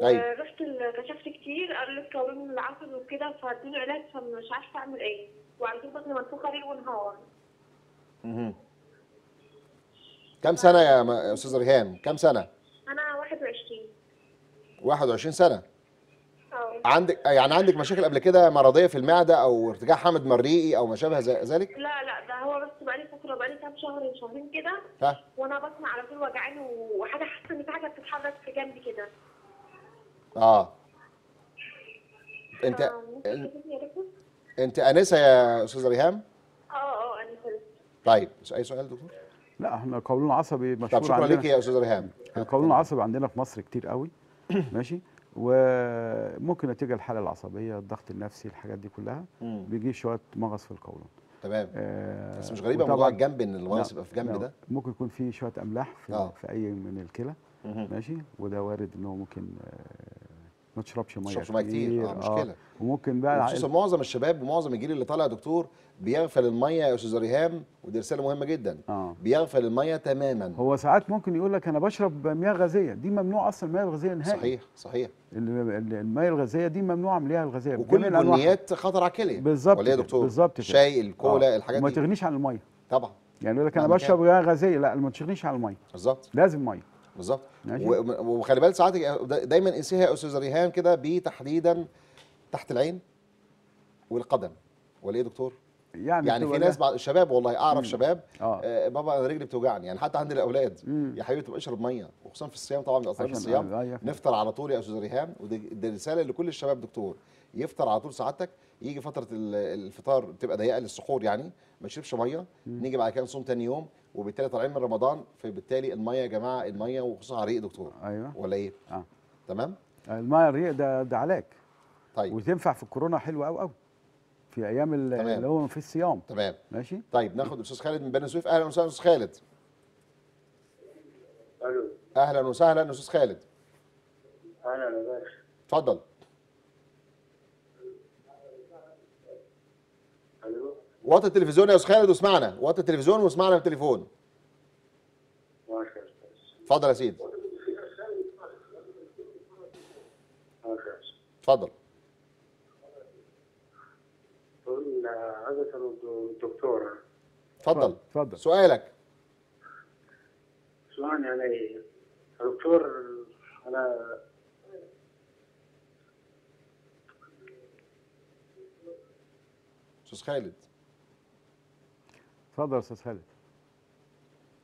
أيوة. رحت كشفت كتير قالوا لي قولون العصب وكده فادوني علاج فمش عارفة أعمل إيه. طول بطني منفوخة ليل ونهار. مهم. كم سنة يا م- يا أستاذة ريهام؟ كم سنة؟ أنا 21 21 سنة. آه. عندك يعني عندك مشاكل قبل كده مرضية في المعدة أو ارتجاع حامض مريئي أو ما شابه ذلك؟ لا لا ده هو بس بقالي فترة بقالي كام شهر شهرين كده. وأنا بطني على طول وجعاني وحاجة حاسة إن في حاجة بتتحرك في جنبي كده. آه. أنت آه،؟ أنت أنسة يا أستاذة ريهام؟ آه آه أنا فلت طيب أي سؤال دكتور؟ لا إحنا القولون العصبي مشهور طب شكرا عندنا. ليك يا أستاذة ريهام. القولون العصبي عندنا في مصر كتير قوي. ماشي؟ وممكن نتيجه الحالة العصبية الضغط النفسي الحاجات دي كلها. بيجي شوية مغص في القولون. تمام. آه، بس مش غريبة موضوع الجنب إن المغص يبقى في جنب ده؟ ممكن يكون في شوية أملاح في, آه. في أي من الكلى. ماشي؟ وده وارد إن هو ممكن آه، ما تشربش مية تشربش ميه كتير. آه مشكلة. وممكن بقى وخصوصا معظم الشباب ومعظم الجيل اللي طالع يا دكتور بيغفل المية يا استاذه ريهام ودي رسالة مهمة جدا. آه. بيغفل المية تماما. هو ساعات ممكن يقول لك أنا بشرب مياه غازية دي ممنوع أصلا المياه الغازية نهائي. صحيح صحيح. ال- ال- المياه الغازية دي ممنوعة من المياه الغازية وكل. البنيات خطر على الكلية. بالظبط ولا يا دكتور؟ بالظبط. الشاي الكولا آه. الحاجات وما دي. تغنيش عن الميه طبعا. يعني يقول لك أنا مهما بشرب. مياه غازية لا ما تغنيش عن الميه بالظبط. لازم ميه بالظبط. وخلي بالك ساعات دا- دايما انسيها يا استاذه ريهام كده بتحديدا تحت العين والقدم. ولا إيه يا دكتور؟ يعني يعني في ناس بعض الشباب والله أعرف شباب آه. آه بابا أنا رجلي بتوجعني. يعني حتى عند الأولاد. مم. يا حبيبي تبقى اشرب مية وخصوصا في الصيام طبعا من عشان- الصيام. آه، أيوة. نفطر على طول يا أستاذ ريهام ودي دي رسالة لكل الشباب دكتور. يفطر على طول سعادتك يجي فترة ال- الفطار بتبقى ضيقة للسحور يعني ما يشربش مية نيجي بعد كده نصوم تاني يوم وبالتالي طالعين من رمضان فبالتالي المية يا جماعة المية وخصوصا على الريق دكتور. أيوه. ولا إيه؟ آه. تمام؟ المية الريق ده ده علاج. طيب. وتنفع في الكورونا حلو قوي قوي في أيام ال- تمام. اللي هو في الصيام تمام. ماشي؟ طيب ناخد أستاذ خالد من بني سويف. أهلا وسهلا أستاذ خالد. ألو. أهلا وسهلا أستاذ خالد. أهلا يا باشا. اتفضل ألو وطي التلفزيون يا أستاذ خالد واسمعنا. وطي التلفزيون واسمعنا من التليفون. اتفضل يا سيدي. اتفضل. عايز اسال الدكتور اتفضل. اتفضل. سؤالك. سؤال يعني دكتور أنا أستاذ خالد. اتفضل يا أستاذ خالد.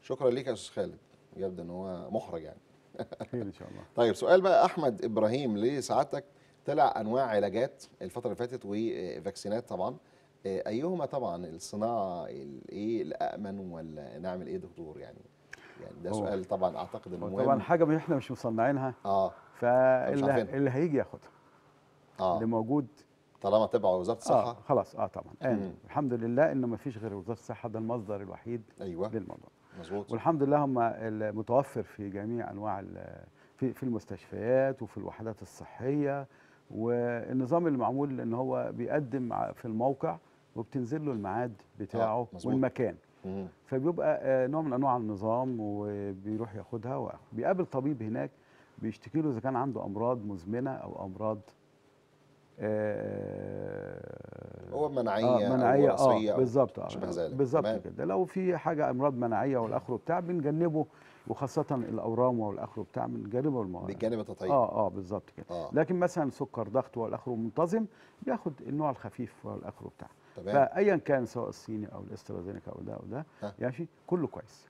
شكرا ليك يا أستاذ خالد. يبدو إن هو محرج يعني. إن شاء الله. طيب سؤال بقى. أحمد إبراهيم لسعادتك. طلع أنواع علاجات الفترة اللي فاتت وفاكسينات طبعا. آه، أيهما طبعا؟ الصناعة الإيه الامن ولا نعمل إيه دكتور يعني؟ يعني ده هو- سؤال طبعا أعتقد إنه طبعا حاجة إحنا مش مصنعينها آه. فاللي. اللي هيجي ياخدها. اللي آه موجود طالما تبع وزارة آه الصحة خلاص آه طبعا. آمن الحمد لله ان ما فيش غير وزارة الصحة ده المصدر الوحيد أيوه للموضوع مظبوط والحمد لله هم المتوفر في جميع أنواع في في المستشفيات وفي الوحدات الصحية والنظام اللي معمول إن هو بيقدم في الموقع وبتنزل له الميعاد بتاعه مظبوط. والمكان مم. فبيبقى آه، نوع من أنواع النظام وبيروح ياخدها وآخره. بيقابل طبيب هناك بيشتكي له إذا كان عنده أمراض مزمنة أو أمراض آه، هو مناعيه آه مناعيه آه بالظبط آه شبه ذلك. بالظبط. كده. لو في حاجة أمراض مناعيه والاخر بتاع بنجنبه وخاصة الأورام والاخر بتاع بنجنبه المواد بالجانب التطعيم. آه آه بالظبط كده. آه. لكن مثلا سكر ضغط والاخر منتظم بياخد النوع الخفيف والاخر بتاع. تمام. فايا كان سواء الصيني أو الأسترازينيكا أو ده أو ده. ماشي كله كويس.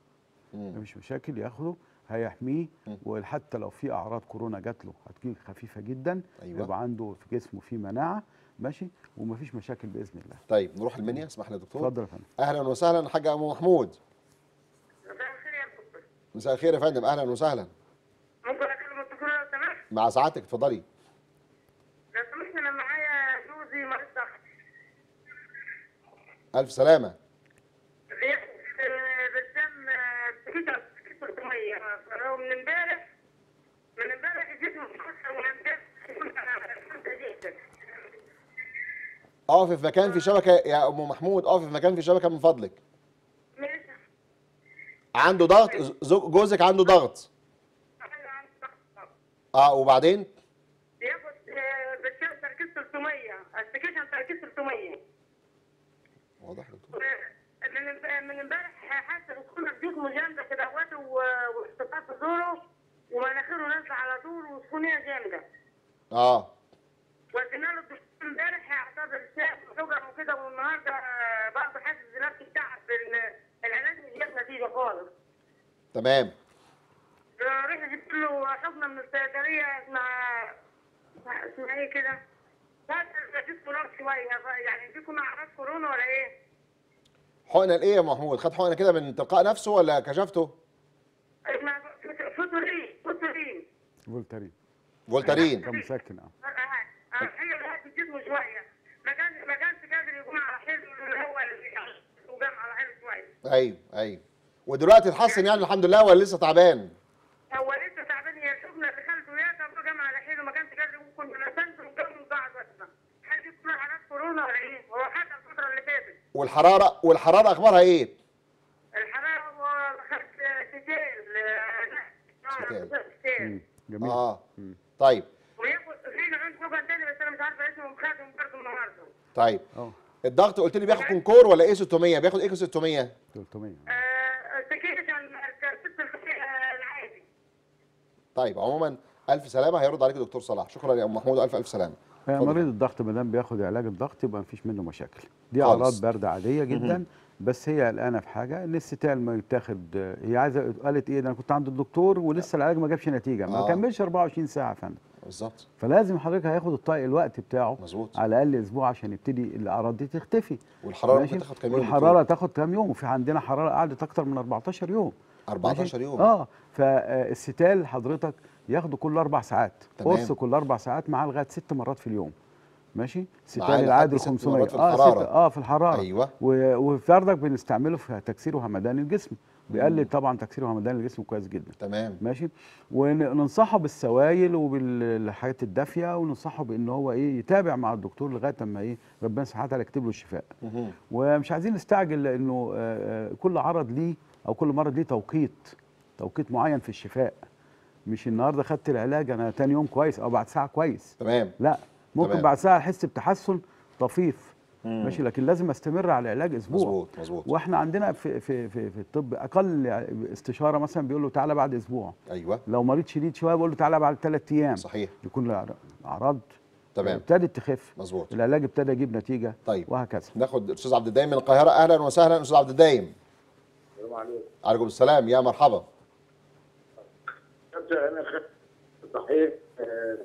مفيش مشاكل ياخده. هيحميه. وحتى لو في أعراض كورونا جات له هتكون خفيفة جدا أيوة. يبقى عنده في جسمه في مناعة ماشي؟ ومفيش مشاكل بإذن الله. طيب نروح المنيا اسمح لي يا دكتور. اتفضل يا فندم. أهلا وسهلا. حاج ابو محمود؟ مساء الخير يا دكتور. مساء الخير يا فندم. أهلا وسهلا. ممكن اكلم الدكتور لو سمحت؟ مع سعادتك. اتفضلي. لو سمحت أنا معايا جوزي مريض ضغط ألف سلامة. آه، بالدم آه، كده 300 فهو من امبارح من امبارح جسمه مكسر جدا اقف في مكان في شبكة يا أم محمود اقف في مكان في شبكة من فضلك. ماشي. عنده ضغط؟ جوزك عنده ضغط. آه وبعدين؟ بياخد آه، تركيز 300 استيكيشن تركيز 300 واضح يا دكتور. من من امبارح حاسه بسخونه في جسمه جامده كده اهوت و- واختفاء في زوره ومناخيره نازلة على طول وسخونيه جامدة آه ودينا له الدكتور امبارح اعتبر الشاف وحجر وكده والنهاردة برضه حاسس بنفس التعب ال- العلاج مش جاب نتيجة خالص تمام رحت جبت له حقنه من الصيدليه اسمها اسمها إيه كده؟ فاتت جسمه نار شوية يعني دي كنا اعراض كورونا ولا إيه؟ حقنة لإيه يا محمود؟ خد حقنة كده من تلقاء نفسه ولا كشفته؟ اسمها فولتارين فولتارين. فولتارين فولتارين كمسكن آه. هي اللي هدت جسمه شوية. ما كان ما كانش قادر يقوم على حيله اللي هو اللي وقام على حيله شوية. أيوه أيوه. ودلوقتي اتحسن يعني الحمد لله ولا لسه تعبان؟ هو لسه تعبان هي الحقنة اللي خلته ياكل وقام على حيله ما كانش قادر يقوم كنت نسنته وقام وقعد بس هل دي كلها حالات كورونا ولا إيه؟ هو حتى الفترة اللي فاتت. والحراره والحرارة أخبارها إيه؟ الحرارة still still. مم. جميل. آه. طيب. وياخد في نوعين حقن تاني بس أنا مش عارفه اسمهم خدهم برضه النهارده طيب. آه الضغط قلت لي بياخد كونكور ولا إيه 600 بياخد إيه 600 300 سكيشن ست العادي. طيب عموما ألف سلامة هيرد عليك الدكتور صلاح. شكرا يا أم محمود الف ألف سلامة. آه،. مريض الضغط ما دام بياخد علاج الضغط يبقى مفيش منه مشاكل. دي. أعراض برد عادية جدا بس هي قلقانه في حاجة إن الستال ما يتاخد هي عايزة قالت إيه ده أنا كنت عند الدكتور ولسه العلاج ما جابش نتيجة. ما آه. كملش 24 ساعة يا فندم. بالظبط. فلازم حضرتك هياخد الطاقة الوقت بتاعه مظبوط. على الأقل أسبوع عشان يبتدي الأعراض دي تختفي. والحرارة؟ ممكن تاخد كام يوم والحرارة تاخد كام يوم. وفي عندنا حرارة قعدت أكتر من 14 يوم. دكتور؟ 14 ماشي؟ يوم. آه. فالستال حضرتك ياخده كل أربع ساعات. قرص كل أربع ساعات معاه لغاية ست مرات في اليوم. ماشي؟ ستال لحد العادي ست 500 مرات في آه الحرارة. ست آه في الحرارة. أيوه. وفردك بنستعمله في تكسير وهمدان الجسم. بيقلل طبعا تكسير وهمدان الجسم كويس جدا. تمام. ماشي؟ وننصحه بالسوائل وبالحاجات الدافية وننصحه بإن هو إيه يتابع مع الدكتور لغاية أما إيه ربنا سبحانه وتعالى يكتب له الشفاء. ومش عايزين نستعجل لأنه آه، آه، كل عرض ليه أو كل مرض ليه توقيت توقيت معين في الشفاء. مش النهارده خدت العلاج أنا تاني يوم كويس أو بعد ساعة كويس. تمام. لا ممكن تمام. بعد ساعة أحس بتحسن طفيف. مم. ماشي لكن لازم أستمر على العلاج أسبوع. مظبوط مظبوط. وإحنا عندنا في في في, في الطب أقل استشارة مثلا بيقول له تعالى بعد أسبوع. أيوه. لو مريض شديد شوية بقول له تعالى بعد ثلاث أيام. صحيح. يكون الأعراض تمام. ابتدت تخف. مظبوط. العلاج ابتدى يجيب نتيجة. طيب. وهكذا. ناخد الاستاذ عبد الدايم من القاهرة. أهلا وسهلا أستاذ عبد الدايم. السلام عليكم. عليكم السلام. يا مرحبا. أنا خدت صحيح آه،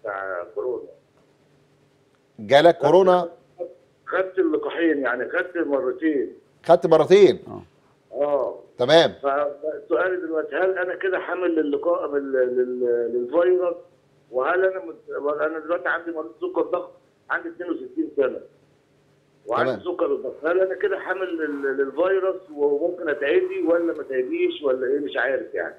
بتاع كورونا. جالك كورونا؟ خدت اللقاحين يعني خدت مرتين. خدت مرتين؟ آه. تمام. فسؤالي دلوقتي هل أنا كده حامل للقاء لل- لل- للفيروس؟ وهل أنا مت... أنا دلوقتي عندي مريض سكر ضغط عندي 62 سنة؟ وعندي. سكر الضغط هل أنا كده حامل لل- للفيروس وممكن أتعدي ولا ما أتعديش ولا إيه؟ مش عارف يعني.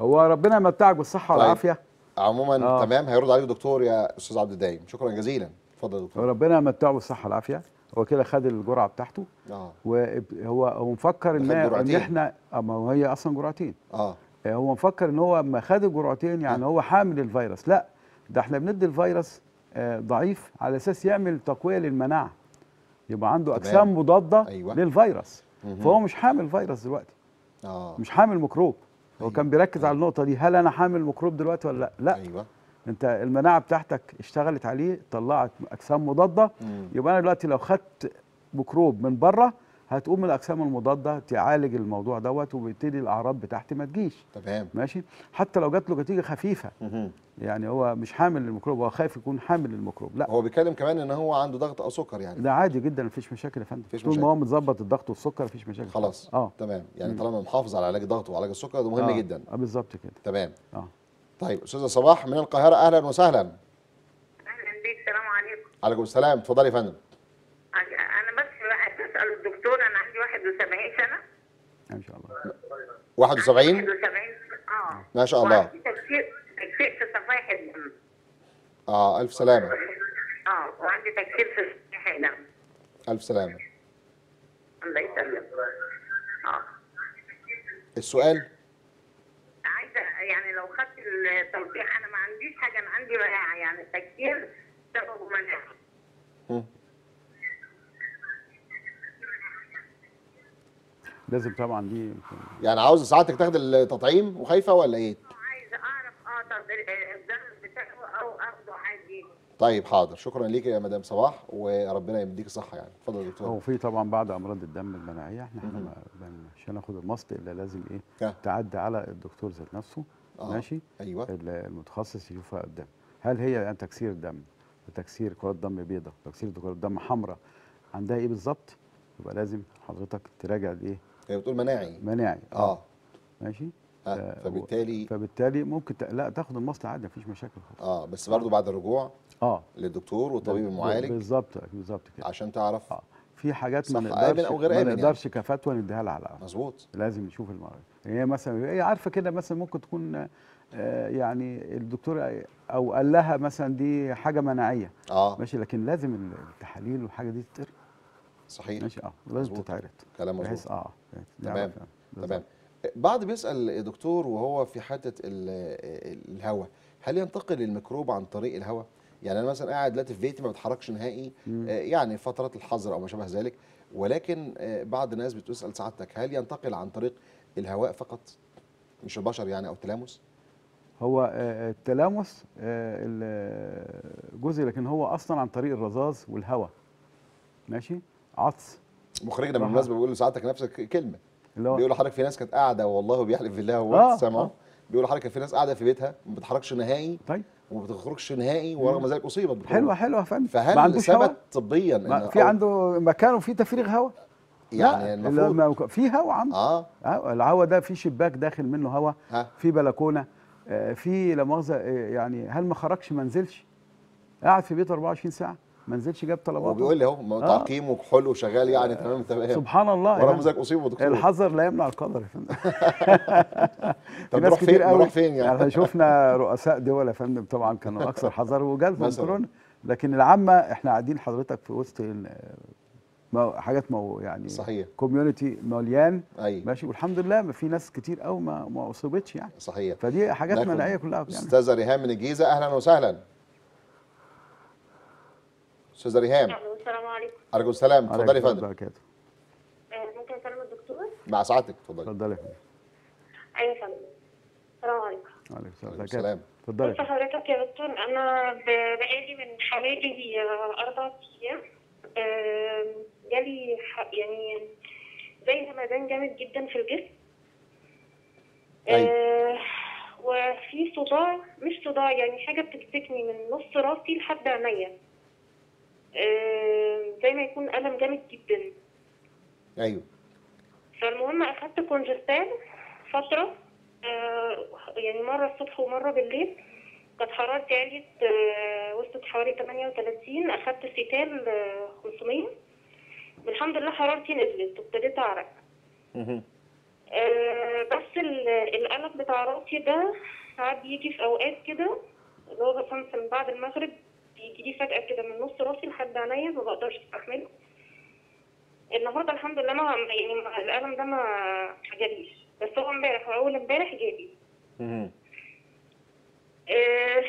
هو ربنا يمتعك بالصحة طيب. والعافية. عموما آه. تمام. هيرد عليك الدكتور يا أستاذ عبد الدايم. شكرا جزيلا. اتفضل يا دكتور. ربنا يمتعه بالصحة والعافية. هو كده خد الجرعة بتاعته. آه. وهو هو مفكر إن إن. إحنا اما هو هي أصلا جرعتين. آه. هو مفكر إن هو لما خد الجرعتين يعني هو حامل الفيروس. لا ده إحنا بندي الفيروس آه، ضعيف على أساس يعمل تقوية للمناعة. يبقى عنده. أجسام مضادة أيوة. للفيروس مهم. فهو مش حامل فيروس دلوقتي آه مش حامل ميكروب هو أيوة. كان بيركز على النقطة دي هل أنا حامل ميكروب دلوقتي ولا لا لا أيوه أنت المناعة بتاعتك اشتغلت عليه طلعت أجسام مضادة مم. يبقى أنا دلوقتي لو خدت ميكروب من بره هتقوم الأجسام المضادة تعالج الموضوع دوت وبيبتدي الأعراض بتاعتي ما تجيش. تمام. ماشي؟ حتى لو جات له نتيجة خفيفة. يعني هو مش حامل للميكروب هو خايف يكون حامل للميكروب. لا. هو بيتكلم كمان إن هو عنده ضغط أو سكر يعني. ده عادي جدا مفيش مشاكل يا فندم. مفيش طول مشاكل. ما هو متظبط الضغط والسكر مفيش مشاكل. خلاص. آه. تمام. يعني مم. طالما محافظ على علاج الضغط وعلاج السكر ده مهم آه. جدا. آه بالظبط كده. تمام. آه. طيب أستاذة صباح من القاهرة أهلا وسهلا. أهلا بيك السلام عليكم. عليكم السلام. اتفضلي يا فندم أنا بس عايز اسال الدكتور أنا عندي 71 سنه ان شاء الله. 71 71 آه ما شاء الله. وعندي تكسير تكسير في صفائح الدم آه ألف سلامة. آه وعندي تكسير في صفائح الدم ألف سلامة. الله يسلمك. آه. السؤال؟ عايزة يعني لو خدت التلقيح أنا ما عنديش حاجة أنا عندي مناعه يعني التكسير سببه مناعه لازم طبعا دي يعني عاوز ساعتك تاخد التطعيم وخايفة ولا إيه؟ عايزه أعرف آه طب الدم بتاعه أو أخده عادي. طيب حاضر. شكرا ليك يا مدام صباح وربنا يمديك الصحة يعني. اتفضل يا هو دكتور في طبعا بعض أمراض الدم المناعية. إحنا ما- عشان ناخد المصل إلا لازم إيه. تعدي على الدكتور ذات نفسه. آه. ماشي؟ أيوه. ال- المتخصص يشوفها الدم. هل هي يعني تكسير دم؟ وتكسير كرات دم بيضاء تكسير كرات دم حمراء. عندها إيه بالظبط؟ يبقى لازم حضرتك تراجع الإيه؟ هي بتقول مناعي. مناعي آه. ماشي؟ آه. آه، فبالتالي فبالتالي ممكن ت... لا تاخد المصل عادي مفيش مشاكل خالص. آه بس برضه بعد الرجوع آه. للدكتور والطبيب المعالج بالظبط بالظبط كده. عشان تعرف آه. في حاجات ما نقدرش أو غير ما يعني. نقدرش كفتوى نديها لها على. مظبوط. لازم نشوف المرض هي مثلا هي عارفة كده مثلا ممكن تكون آه، يعني الدكتور أو قال لها مثلا دي حاجة مناعية. آه. ماشي لكن لازم التحاليل والحاجة دي تتقري صحيي ماشي آه. لازم. تتعرض. كلام مظبوط. آه. تمام. يعني. تمام. بعض بيسال الدكتور وهو في حتة الهواء هل ينتقل الميكروب عن طريق الهواء؟ يعني أنا مثلا قاعد دلوقتي في بيتي ما بتحركش نهائي مم. آه، يعني فترات الحظر أو ما شابه ذلك. ولكن آه، بعض الناس بتسأل سعادتك هل ينتقل عن طريق الهواء فقط؟ مش البشر يعني أو التلامس؟ هو آه، التلامس ال- جزء لكن هو أصلا عن طريق الرذاذ والهواء. ماشي؟ عطس. مخرجنا. بالمناسبة بيقول لسعادتك نفس الكلمة اللي هو بيقول لحضرتك في ناس كانت قاعدة والله بيحلف بالله هو آه، سامعه. آه. بيقول لحضرتك في ناس قاعدة في بيتها ما بتتحركش نهائي طيب. وما بتخرجش نهائي ورغم ذلك أصيبت بكورونا. حلوة حلوة يا فندم فهل ثبت طبيا ما إن في عنده مكان وفيه تفريغ هواء يعني لا. المفروض في هواء عنده. آه. آه الهواء ده في شباك داخل منه هواء في بلكونة آه، في لا مؤاخذة آه، يعني هل ما خرجش؟ ما نزلش. قاعد في بيته 24 ساعة. ما نزلش جاب طلباته. وبيقول لي اهو آه. تعقيم وكحول وشغال يعني تمام تمام. سبحان الله ورغم يعني ذلك اصيبوا دكتور الحذر لا يمنع القدر يا فندم. طب نروح فين؟ نروح فين يعني؟ إحنا شفنا رؤساء دول يا فندم طبعا كانوا أكثر حذر وجالهم. كورونا لكن العامة إحنا قاعدين حضرتك في وسط مو- حاجات مو يعني صحيح. كوميونتي مليان. أي. ماشي والحمد لله ما في ناس كتير قوي ما ما اصيبتش يعني. صحيح. فدي حاجات مناعية كلها يعني. أستاذة ريهام من الجيزة أهلا وسهلا. استاذه ريهام. ألو السلام عليكم. عليكم السلام. اتفضلي يا فندم. بركاته آه، ممكن اكلم الدكتور؟ مع سعادتك اتفضلي اتفضلي يا فندم. أيوه يا فندم. السلام عليكم. عليكم السلام. اتفضلي يا بص. حضرتك يا دكتور أنا بقالي من حوالي آه، أربع أيام جالي يعني زي همدان جامد جدا في الجسم. أيوة. آه، وفي صداع مش صداع يعني حاجة بتمسكني من نص راسي لحد عينيا. زي ما يكون ألم جامد جدا. أيوه. فالمهم أخدت كونجستان فترة آه، يعني مرة الصبح ومرة بالليل. كانت حرارتي عليت آه، وصلت حوالي 38 أخدت سيتال آه، 500 والحمد لله حرارتي نزلت وابتديت. آه، بس ال- القلق بتاع راسي ده ساعات بيجي في أوقات كده اللي هو مثلا من بعد المغرب بيجي لي فجأة كده من نص راسي لحد عينيا ما بقدرش استحمله النهارده الحمد لله ما يعني ما- الألم ده ما جاليش. بس هو امبارح واول امبارح جالي. آه،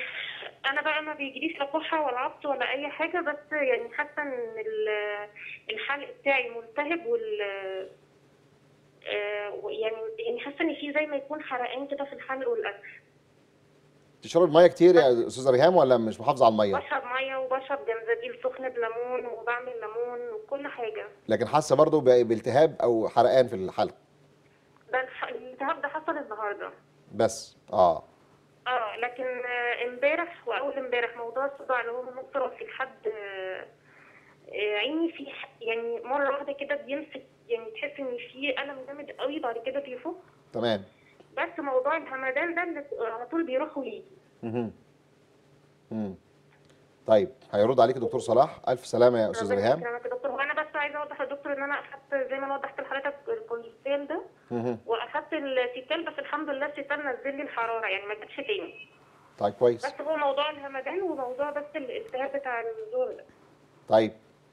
أنا بقى ما بيجيليش لا كحة ولا عطس ولا أي حاجة بس يعني حاسة إن ال- الحلق بتاعي ملتهب وال آه، يعني يعني حاسة إن في زي ما يكون حرقان كده في الحلق والانف تشرب مية كتير يا أستاذة ريهام ولا مش محافظة على المية؟ بشرب مية وبشرب جنزبيل سخن بليمون وبعمل ليمون وكل حاجة. لكن حاسة برضو بالتهاب أو حرقان في الحلق. الالتهاب ده حصل النهارده. بس آه. آه لكن امبارح وأول امبارح موضوع الصداع اللي هو من نص راسي لحد آه، عيني في يعني مرة واحدة كده بيمسك يعني تحس إن في ألم جامد قوي بعد كده بيفك. تمام. بس موضوع الهمدان ده اللي على طول بيروح ويجي مهم. مم. طيب هيرد عليك دكتور صلاح. ألف سلامة يا استاذه ربنا ريهام. يا دكتور. وأنا بس عايزة أوضح يا دكتور إن أنا أخدت زي ما أنا وضحت لحضرتك الكونجستال ده مهم. وأخدت السيتال بس الحمد لله السيتال نزل لي الحرارة يعني ما جاتش تاني. طيب كويس. بس هو موضوع الهمدان وموضوع بس الالتهاب بتاع الزور ده. طيب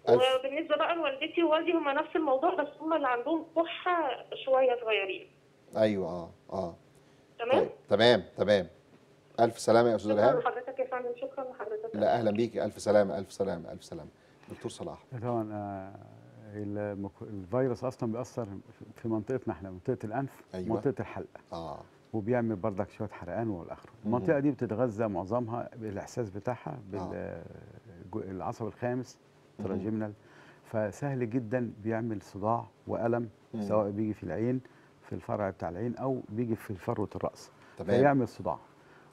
ألف وبالنسبة بقى لوالدتي ووالدي هما نفس الموضوع بس هما اللي عندهم كحة شوية صغيرين. أيوه آه آه. تمام؟ طيب تمام تمام. ألف سلامة يا أستاذة شكرا ريهام لحضرتك يا فندم شكرا لحضرتك. لا أهلا بيكي ألف سلامة ألف سلامة ألف سلامة. دكتور صلاح. طبعا آه، الفيروس أصلا بيأثر في منطقتنا إحنا منطقة الأنف أيوة. منطقة الحلق. آه. وبيعمل بردك شوية حرقان والاخر. المنطقة دي بتتغذى معظمها بالإحساس بتاعها بالعصب الخامس مهم. تراجيمنال. فسهل جدا بيعمل صداع وألم مم. سواء بيجي في العين في الفرع بتاع العين أو بيجي في فروه الرأس. تمام. فيعمل صداع.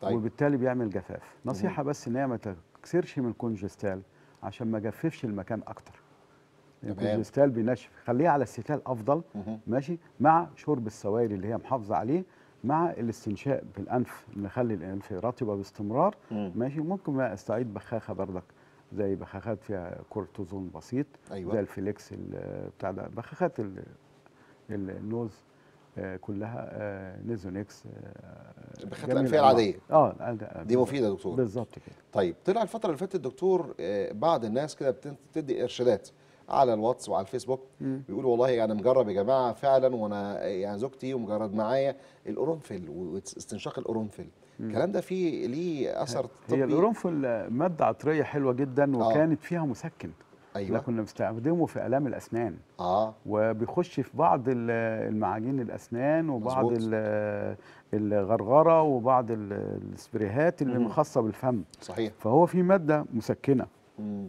طيب. وبالتالي بيعمل جفاف. نصيحة بس إن هي ما تكسرش من كونجستال عشان ما جففش المكان أكتر. الكونجستال بينشف. خليه على السيتال أفضل. مهم. ماشي. مع شرب السوائل اللي هي محافظة عليه. مع الاستنشاق بالأنف. نخلي الأنف رطبة باستمرار. مم. ماشي. ممكن بقى استعيد بخاخة بردك زي بخاخات فيها كورتيزون بسيط. أيوة. زي الفليكسونيز ال- بتاع ده. بخاخات ال- ال- ال nose. كلها آه، نازونكس آه، بخاخات جميع الأنفية الأنواع. العادية. آه دي مفيدة يا دكتور بالظبط كده طيب طلع الفترة اللي فاتت دكتور آه، بعض الناس كده بتدي إرشادات على الواتس وعلى الفيسبوك مم. بيقولوا والله أنا مجرب يا جماعة فعلا وأنا يعني زوجتي ومجرد معايا القرنفل واستنشاق القرنفل الكلام ده فيه ليه أثر طبي هي القرنفل مادة عطرية حلوة جدا آه. وكانت فيها مسكن أيوه. إحنا كنا بنستخدمه في الام الاسنان. آه. وبيخش في بعض ال- المعاجين الاسنان وبعض الغرغرة وبعض ال- السبريهات اللي مم. خاصه بالفم. صحيح. فهو في مادة مسكنة. مم.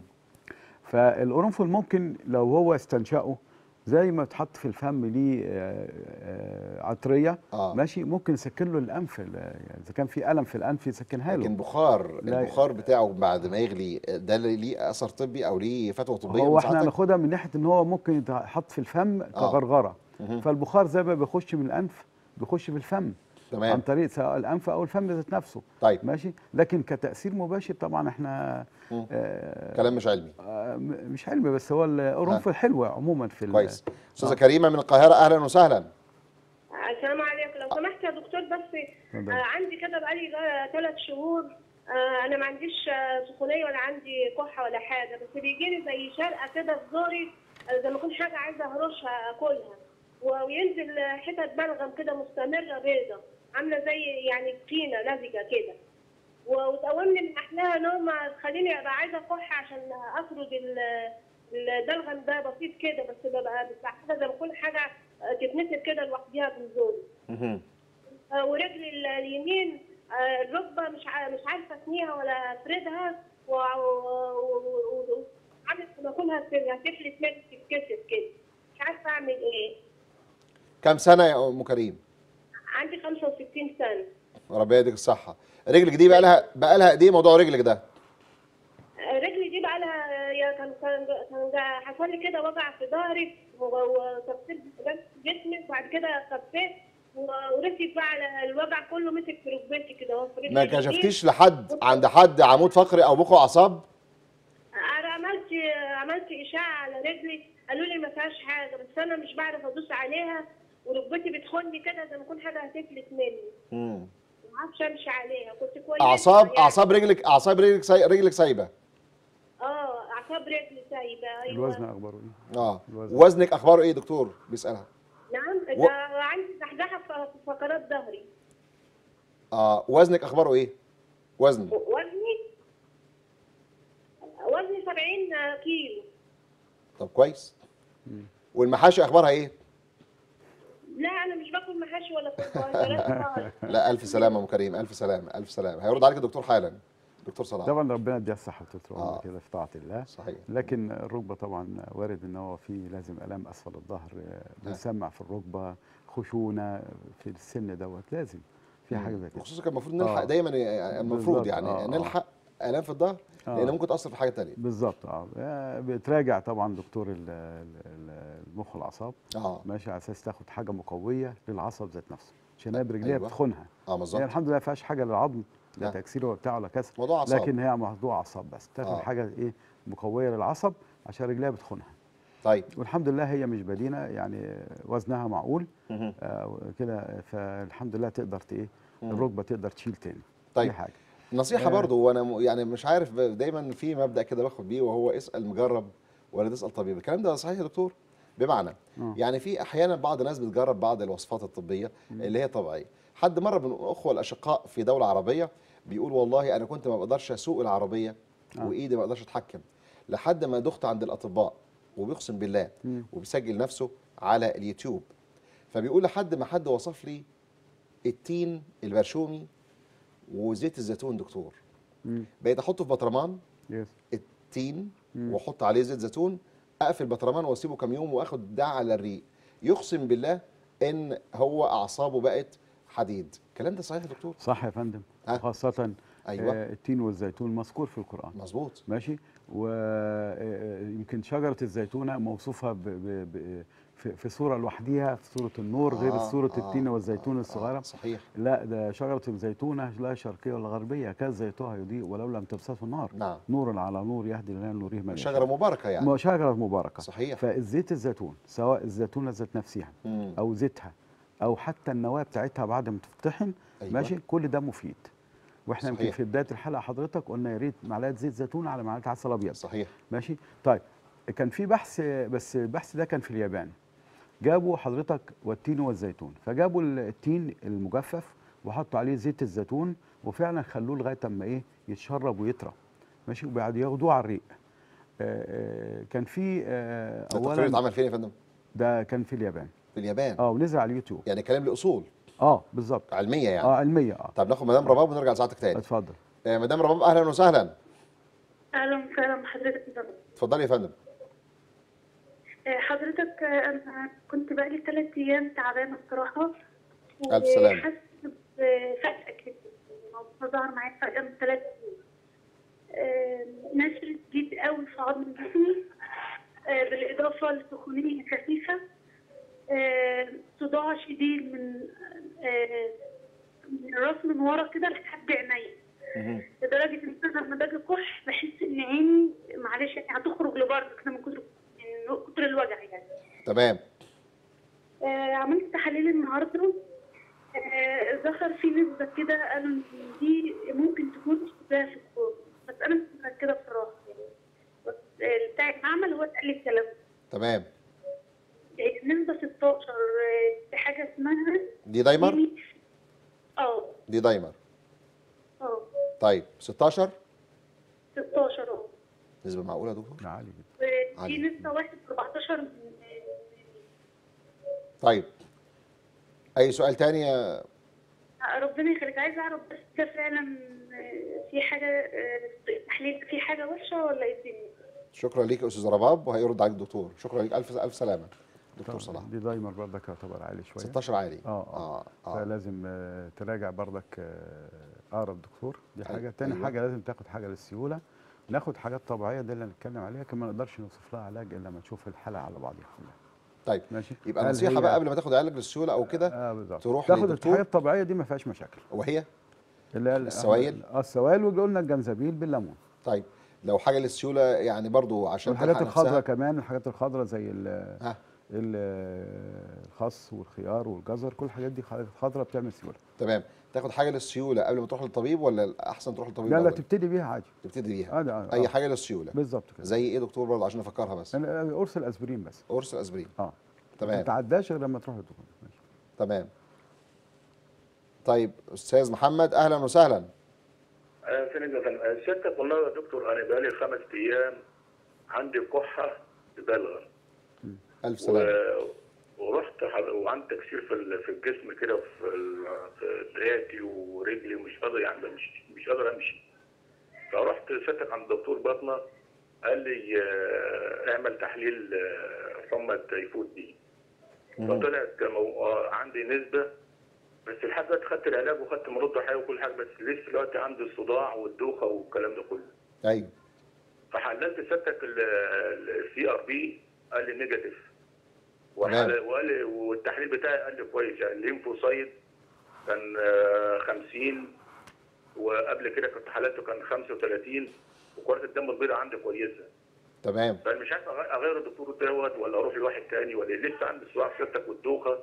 فالقرنفل ممكن لو هو استنشقه زي ما اتحط في الفم ليه آه، آه، عطرية آه ماشي ممكن يسكن له الأنف ال- إذا كان في ألم في الأنف يسكنها له لكن بخار. البخار بتاعه بعد ما يغلي ده ليه أثر طبي أو ليه فتوى طبية هو إحنا؟ هناخدها من ناحية إن هو ممكن يتحط في الفم كغرغرة مهم. فالبخار زي ما بيخش من الأنف بيخش في الفم عن تمام طريق سواء الأنف أو الفم ذات نفسه. طيب. ماشي؟ لكن كتأثير مباشر طبعا إحنا مم. آه كلام مش علمي. آه مش علمي بس هو القرنفل حلوة عموما في كويس. أستاذة كريمة من القاهرة أهلا وسهلا. السلام عليكم. لو سمحت يا دكتور بس. آه عندي كده بقالي ثلاث شهور آه أنا ما عنديش آه، سخونية ولا عندي كحة ولا حاجة بس بيجي لي زي شرقة كده في زوري آه، زي ما اكون حاجة عايزة اهرشها أكلها وينزل آه، حتت بلغم كده مستمرة بيضة. عاملة زي يعني طينه لزجه كده. وتقومني من أحلاها نوم تخليني أبقى عايزة اكح عشان أخرج ال- البلغم ده بسيط كده بس ببقى حاجة زي ما كل حاجة تتنسر كده لوحديها مهم. آه، ورجلي ال- اليمين آه، الركبة مش مش عارفة اتنيها ولا أفردها. و- و- و- و- عامل لما اكونها هتفلت مني تتكسر كده. مش عارفة أعمل إيه. كم سنة يا أم كريم؟ عندي 65 سنة. ربنا يديك الصحة. رجلك دي بقى لها بقى لها قد إيه موضوع رجلك ده؟ آه، رجلي دي بقى لها يا كان كان حصل لي كده وجع في ظهري و- وتفصيل جسمي وبعد كده خفيت و- ورثيت بقى على الوجع كله مسك في ركبتي كده اهو ما. كشفتيش لحد عند حد عمود فقري أو مخ واعصاب أنا عملت عملت إشاعة على رجلي. قالوا لي ما فيهاش حاجة بس أنا مش بعرف أدوس عليها. وركبتي بتخني كده زي ما تكون حاجة هتفلت مني. مم. ما أعرفش أمشي عليها. كنت كويسة اعصاب يعني. أعصاب رجلك أعصاب رجلك ساي... رجلك سايبة. آه أعصاب رجلي سايبة. أيوه. الوزن أخباره إيه؟ آه. الوزن. وزنك أخباره إيه دكتور؟ بيسألها. نعم و- ده عندي زحزحة في فقرات ظهري. آه وزنك أخباره إيه؟ وزن. وزني؟ كيلو. طب كويس. والمحاشي أخبارها إيه؟ لا أنا مش باكل محاشي ولا كوبايه لا ألف سلامة أم كريم ألف سلامة ألف سلامة. هيرد عليك الدكتور حالا. دكتور صلاح. طبعا ربنا يديها الصحة وطول آه. كده في طاعة الله. صحيح. لكن الركبة طبعا وارد إن هو في لازم ألام أسفل الظهر آه، بنسمع في الركبة خشونة في السن دوت لازم في حاجة زي كده. وخصوصا كان المفروض نلحق آه. دايما المفروض بالظبط، يعني آه، آه. نلحق ألام في الظهر آه. لأن ممكن تأثر في حاجة ثانية بالظبط آه. آه، بتراجع طبعا دكتور ال- ال- ال- المخ والأعصاب. آه. ماشي على أساس تاخد حاجة مقوية للعصب ذات نفسه. عشان هي برجليها أيوة. بتخونها. آه هي بالظبط الحمد لله ما فيهاش حاجة للعظم لا آه. تكسير ولا بتاع ولا كسر. موضوع أعصاب. لكن هي موضوع أعصاب بس. تاخد آه. حاجة إيه مقوية للعصب عشان رجليها بتخونها. طيب. والحمد لله هي مش بدينة يعني وزنها معقول. آه كده فالحمد لله تقدر إيه. الركبة تقدر تشيل تاني. طيب. حاجة. نصيحة آه. برضو وأنا يعني مش عارف دايما في مبدأ كده باخد بيه وهو اسأل مجرب ولا تسأل طبيب. الكلام ده صحيح يا دكتور؟ بمعنى آه. يعني في أحيانا بعض الناس بتجرب بعض الوصفات الطبية اللي هي طبيعية حد مرة من الأخوة الأشقاء في دولة عربية بيقول والله أنا كنت ما بقدرش أسوق العربية آه. وإيدي ما أقدرش أتحكم لحد ما دخت عند الأطباء وبيقسم بالله مم. وبيسجل نفسه على اليوتيوب فبيقول لحد ما حد وصف لي التين البرشومي وزيت الزيتون دكتور. بقيت أحطه في بطرمان التين. وأحط عليه زيت زيتون أقفل البطرمان وأسيبه كام يوم وآخد ده على الريق. يقسم بالله إن هو أعصابه بقت حديد. الكلام ده صحيح يا دكتور؟ صح يا فندم. آه. خاصة آه التين والزيتون مذكور في القرآن. مظبوط. ماشي؟ ويمكن شجرة الزيتونة موصوفة ب ب ب في, في صورة لوحديها في صورة النور غير آه، صورة آه، التين والزيتون آه، الصغيرة. آه صحيح. لا ده شجرة الزيتونة لا شرقية ولا غربية كان زيتها يضيء ولو لم تمسسه النار. نعم. نور على نور يهدي لنا نوره من. شجرة مباركة يعني. شجرة مباركة. صحيح. فالزيت الزيتون سواء الزيتونه ذات نفسها مم. أو زيتها أو حتى النواة بتاعتها بعد ما تفتحن أيوة. ماشي كل ده مفيد. وإحنا يمكن. في بداية الحلقة حضرتك قلنا يا ريت معلقة زيت زيتون على معلقة عسل أبيض. صحيح. ماشي؟ طيب كان في بحث بس البحث ده كان في اليابان. جابوا حضرتك والتين والزيتون. فجابوا التين المجفف وحطوا عليه زيت الزيتون وفعلا خلوه لغاية أما إيه يتشرب ويطرى. ماشي؟ وبعد ياخدوه على الريق. آه، آه، كان في آه، ده التقرير اولا اتعمل فين يا فندم؟ ده كان في اليابان. في اليابان؟ آه ونزل على اليوتيوب. يعني كلام لأصول؟ آه بالظبط. علمية يعني؟ آه علمية آه. طب ناخد مدام رباب ونرجع لساعتك تاني. اتفضل. آه مدام رباب أهلا وسهلا. أهلا وسهلا بحضرتك يا فندم. اتفضلي يا فندم. حضرتك آه، أنا كنت بقالي ثلاث أيام تعبانة الصراحة ألف سلامة. وحاسة بفجأة كده الموضوع ظهر معايا فجأة من ثلاث أيام آه، نشر جديد قوي في عظم جسمي آه، بالإضافة لسخونية خفيفة آه، صداع شديد من آه، من الراس من ورا كده لحد عينيا مهم. لدرجة إن أنا لما باجي كح بحس إن عيني معلش يعني هتخرج لبره كده من كتر كتر الوجع يعني. تمام. آه عملت تحاليل النهارده. آه ظهر في نسبة كده قالوا إن دي ممكن تكون اشتباه في الكون. بس أنا مش متأكدة بصراحة يعني. بس آه بتاع المعمل هو قال لي الكلام. ده. تمام. آه، نسبة 16 آه، في حاجة اسمها دي دايمر؟ ديمي- آه. دي دايمر. آه. طيب 16 16 آه. نسبة معقولة يا دكتور؟ ده عالي جدا. عالي. نسبة 1 في 14 من طيب. أي سؤال تاني يا ربنا يخليك. عايزه أعرف بس ده فعلا آه، في حاجة آه، تحليل في حاجة وحشة ولا إيه؟ شكرا ليك يا أستاذ رباب وهيرد عليك الدكتور شكرا ليك. ألف ألف سلامة. دكتور صلاح. دي دايما برضك يعتبر عالي شوية. 16 عالي. آه آه, آه, آه. فلازم آه، تراجع برضك آه، أقرب دكتور. دي أي- حاجة. تاني أيوة. حاجة لازم تاخد حاجة للسيولة. ناخد حاجات طبيعية دي اللي هنتكلم عليها كمان ما نقدرش نوصف لها علاج إلا لما نشوف الحالة على بعضها كلها طيب ماشي؟ يبقى نصيحة بقى قبل ما تاخد علاج للسيوله أو كده آه بالظبط. تروح تاخد. الحاجات الطبيعية دي ما فيهاش مشاكل. وهي؟ اللي هي السوائل؟ آه السوائل وقلنا الجنزبيل بالليمون. طيب لو حاجة للسيوله يعني برضو عشان والحاجات تلحق الخضراء. كمان الحاجات الخضراء زي ال- ها؟ الخس والخيار والجزر كل الحاجات دي خضراء بتعمل سيوله تمام. تاخد حاجة للسيولة قبل ما تروح للطبيب ولا الأحسن تروح للطبيب لا لا؟ تبتدي بيها عادي. تبتدي بيها. آه ده آه أي آه. حاجة للسيولة. بالظبط كده. زي إيه دكتور برضه؟ عشان أفكرها بس. يعني قرص الأسبرين بس. قرص الأسبرين. آه. ما تمام تعداش غير لما تروح للدكتور. ماشي. تمام. طيب أستاذ محمد أهلا وسهلا. آه،؟ آه، سيادتك والله يا دكتور أنا بقالي خمس أيام عندي كحة بالغه ألف سلامة. ورحت وعندي تكسير في في الجسم كده في دراعتي ورجلي ومش قادر يعني مش مش قادر أمشي. فرحت سألتك عند دكتور باطنه قال لي آه، اعمل تحليل آه، حمى التيفود دي. فطلعت آه، عندي نسبة بس لحد دلوقتي خدت العلاج وخدت مضاد حيوي وكل حاجة بس لسه دلوقتي عندي الصداع والدوخة والكلام ده كله. أيوه. فحللت سيادتك ال CRP قال لي negative. وقال لي والتحليل بتاعي قال لي كويس. يعني ال lymphocyte كان آه، 50 وقبل كده كنت حالته كان 35 وكرة الدم البيضاء عندي كويسة. تمام. فانا مش عارف أغير الدكتور دوت ولا أروح لواحد تاني ولا إيه. لسه عندي صداع سيادتك والدوخة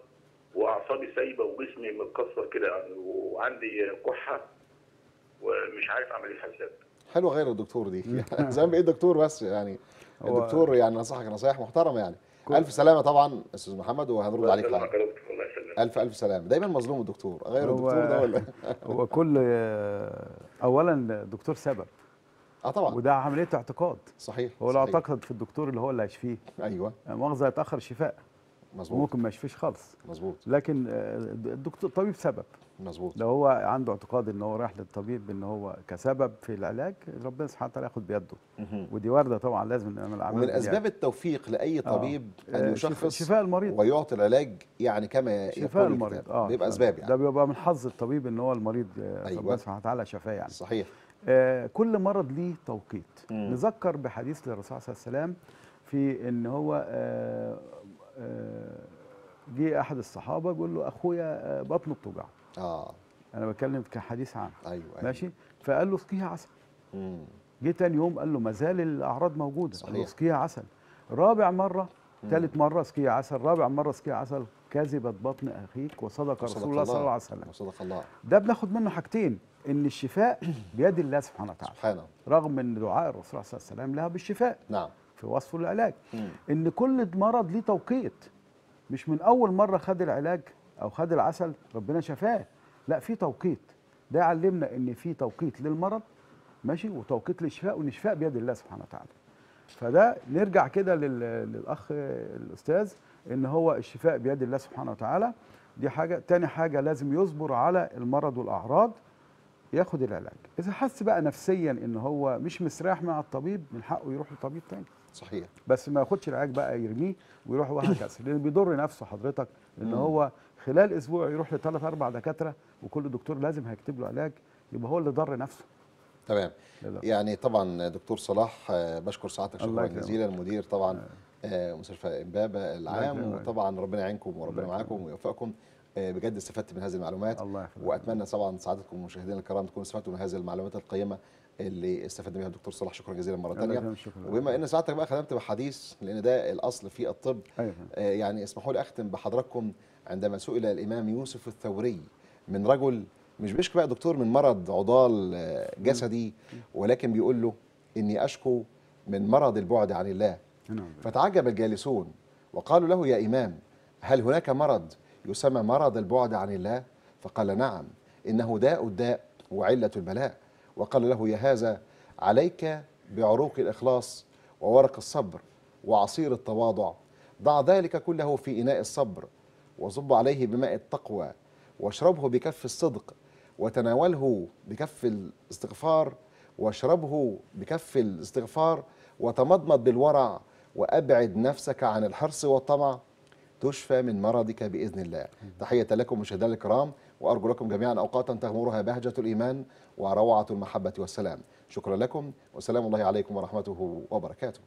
وأعصابي سايبة وجسمي متكسر كده يعني وعندي كحة ومش عارف أعمل إيه في حساب حلو غير الدكتور دي. زي ما بقيت دكتور بس يعني. الدكتور يعني نصحك نصايح محترمة يعني. ألف سلامة طبعا أستاذ محمد وهنرد عليك الله حاجة دكتور ألف ألف سلامة. دايما مظلوم الدكتور غير هو- الدكتور ده ولا؟ هو كل آه، اولا الدكتور سبب. آه طبعا. وده عملية اعتقاد. صحيح هو لو. أعتقد في الدكتور اللي هو اللي هيشفيه. أيوه. مؤاخذة يتاخر الشفاء مظبوط. وممكن ما يشفيش خالص. مظبوط. لكن آه، الدكتور الطبيب سبب. مظبوط لو هو عنده اعتقاد إن هو رايح للطبيب إن هو كسبب في العلاج ربنا سبحانه وتعالى ياخد بيده. ودي وارده طبعا لازم نعمل أعمال ومن أسباب التوفيق لأي طبيب آه، أن يشخص شفاء المريض. ويعطي العلاج يعني كما شفاء يقول المريض. آه بيبقى أسباب يعني ده بيبقى من حظ الطبيب إن هو المريض آه، أيوة. ربنا سبحانه وتعالى شفاه يعني صحيح آه، كل مرض ليه توقيت مم. نذكر بحديث للرسول صلى الله عليه وسلم في إن هو آه، آه، جه أحد الصحابة بيقول له أخويا آه، بطنه بتوجعه آه. أنا بتكلم كحديث عام أيوه أيوه. ماشي؟ فقال له اسقيها عسل. مم. جه تاني يوم قال له ما زال الأعراض موجودة. قال له صحيح. اسقيها عسل. رابع مرة ثالث مرة اسقيها عسل. رابع مرة اسقيها عسل. كذبت بطن أخيك وصدق وصدق رسول الله صلى الله عليه وسلم. وصدق الله. ده بناخد منه حاجتين إن الشفاء بيد الله سبحانه وتعالى. سبحانه. رغم إن دعاء الرسول صلى الله عليه وسلم لها بالشفاء. نعم. في وصفه العلاج. مم. إن كل مرض ليه توقيت. مش من أول مرة خد العلاج أو خد العسل ربنا شفاه. لا في توقيت. ده يعلمنا إن في توقيت للمرض ماشي وتوقيت للشفاء وان الشفاء بيد الله سبحانه وتعالى. فده نرجع كده لل- للأخ الأستاذ إن هو الشفاء بيد الله سبحانه وتعالى. دي حاجة. تاني حاجة لازم يصبر على المرض والأعراض ياخد العلاج. إذا حس بقى نفسيا إن هو مش مستريح مع الطبيب من حقه يروح لطبيب تاني. صحيح. بس ما ياخدش العلاج بقى يرميه ويروح وهكذا. لأن بيضر نفسه حضرتك إن هو خلال أسبوع يروح لثلاث أربع دكاترة وكل دكتور لازم هيكتب له علاج يبقى هو اللي ضر نفسه. تمام. يعني طبعا دكتور صلاح آه، بشكر سعادتك شكرا. جزيلا مدير طبعا آه، مستشفى امبابه العام. وطبعا ربنا يعينكم وربنا معاكم ويوفقكم. آه، بجد استفدت من هذه المعلومات. الله. وأتمنى طبعا سعادتكم مشاهدينا الكرام تكونوا استفدتوا من هذه المعلومات القيمة اللي استفدنا بها الدكتور صلاح. شكرا جزيلا مرة ثانية. وبما إن سعادتك بقى ختمت بحديث لأن ده الأصل في الطب. آه، يعني اسمحوا لي أختم بحضراتكم عندما سئل الإمام يوسف الثوري من رجل مش بيشكي بقى دكتور من مرض عضال آه، جسدي ولكن بيقول له إني أشكو من مرض البعد عن الله. نعم. فتعجب الجالسون وقالوا له يا إمام هل هناك مرض يسمى مرض البعد عن الله؟ فقال نعم إنه داء الداء وعلة البلاء. وقال له يا هذا عليك بعروق الإخلاص وورق الصبر وعصير التواضع. ضع ذلك كله في إناء الصبر وصب عليه بماء التقوى واشربه بكف الصدق وتناوله بكف الاستغفار واشربه بكف الاستغفار وتمضمض بالورع وأبعد نفسك عن الحرص والطمع تشفى من مرضك بإذن الله. تحية لكم مشاهدينا الكرام وأرجو لكم جميعا أوقاتا تغمرها بهجة الإيمان وروعة المحبة والسلام. شكرا لكم وسلام الله عليكم ورحمته وبركاته.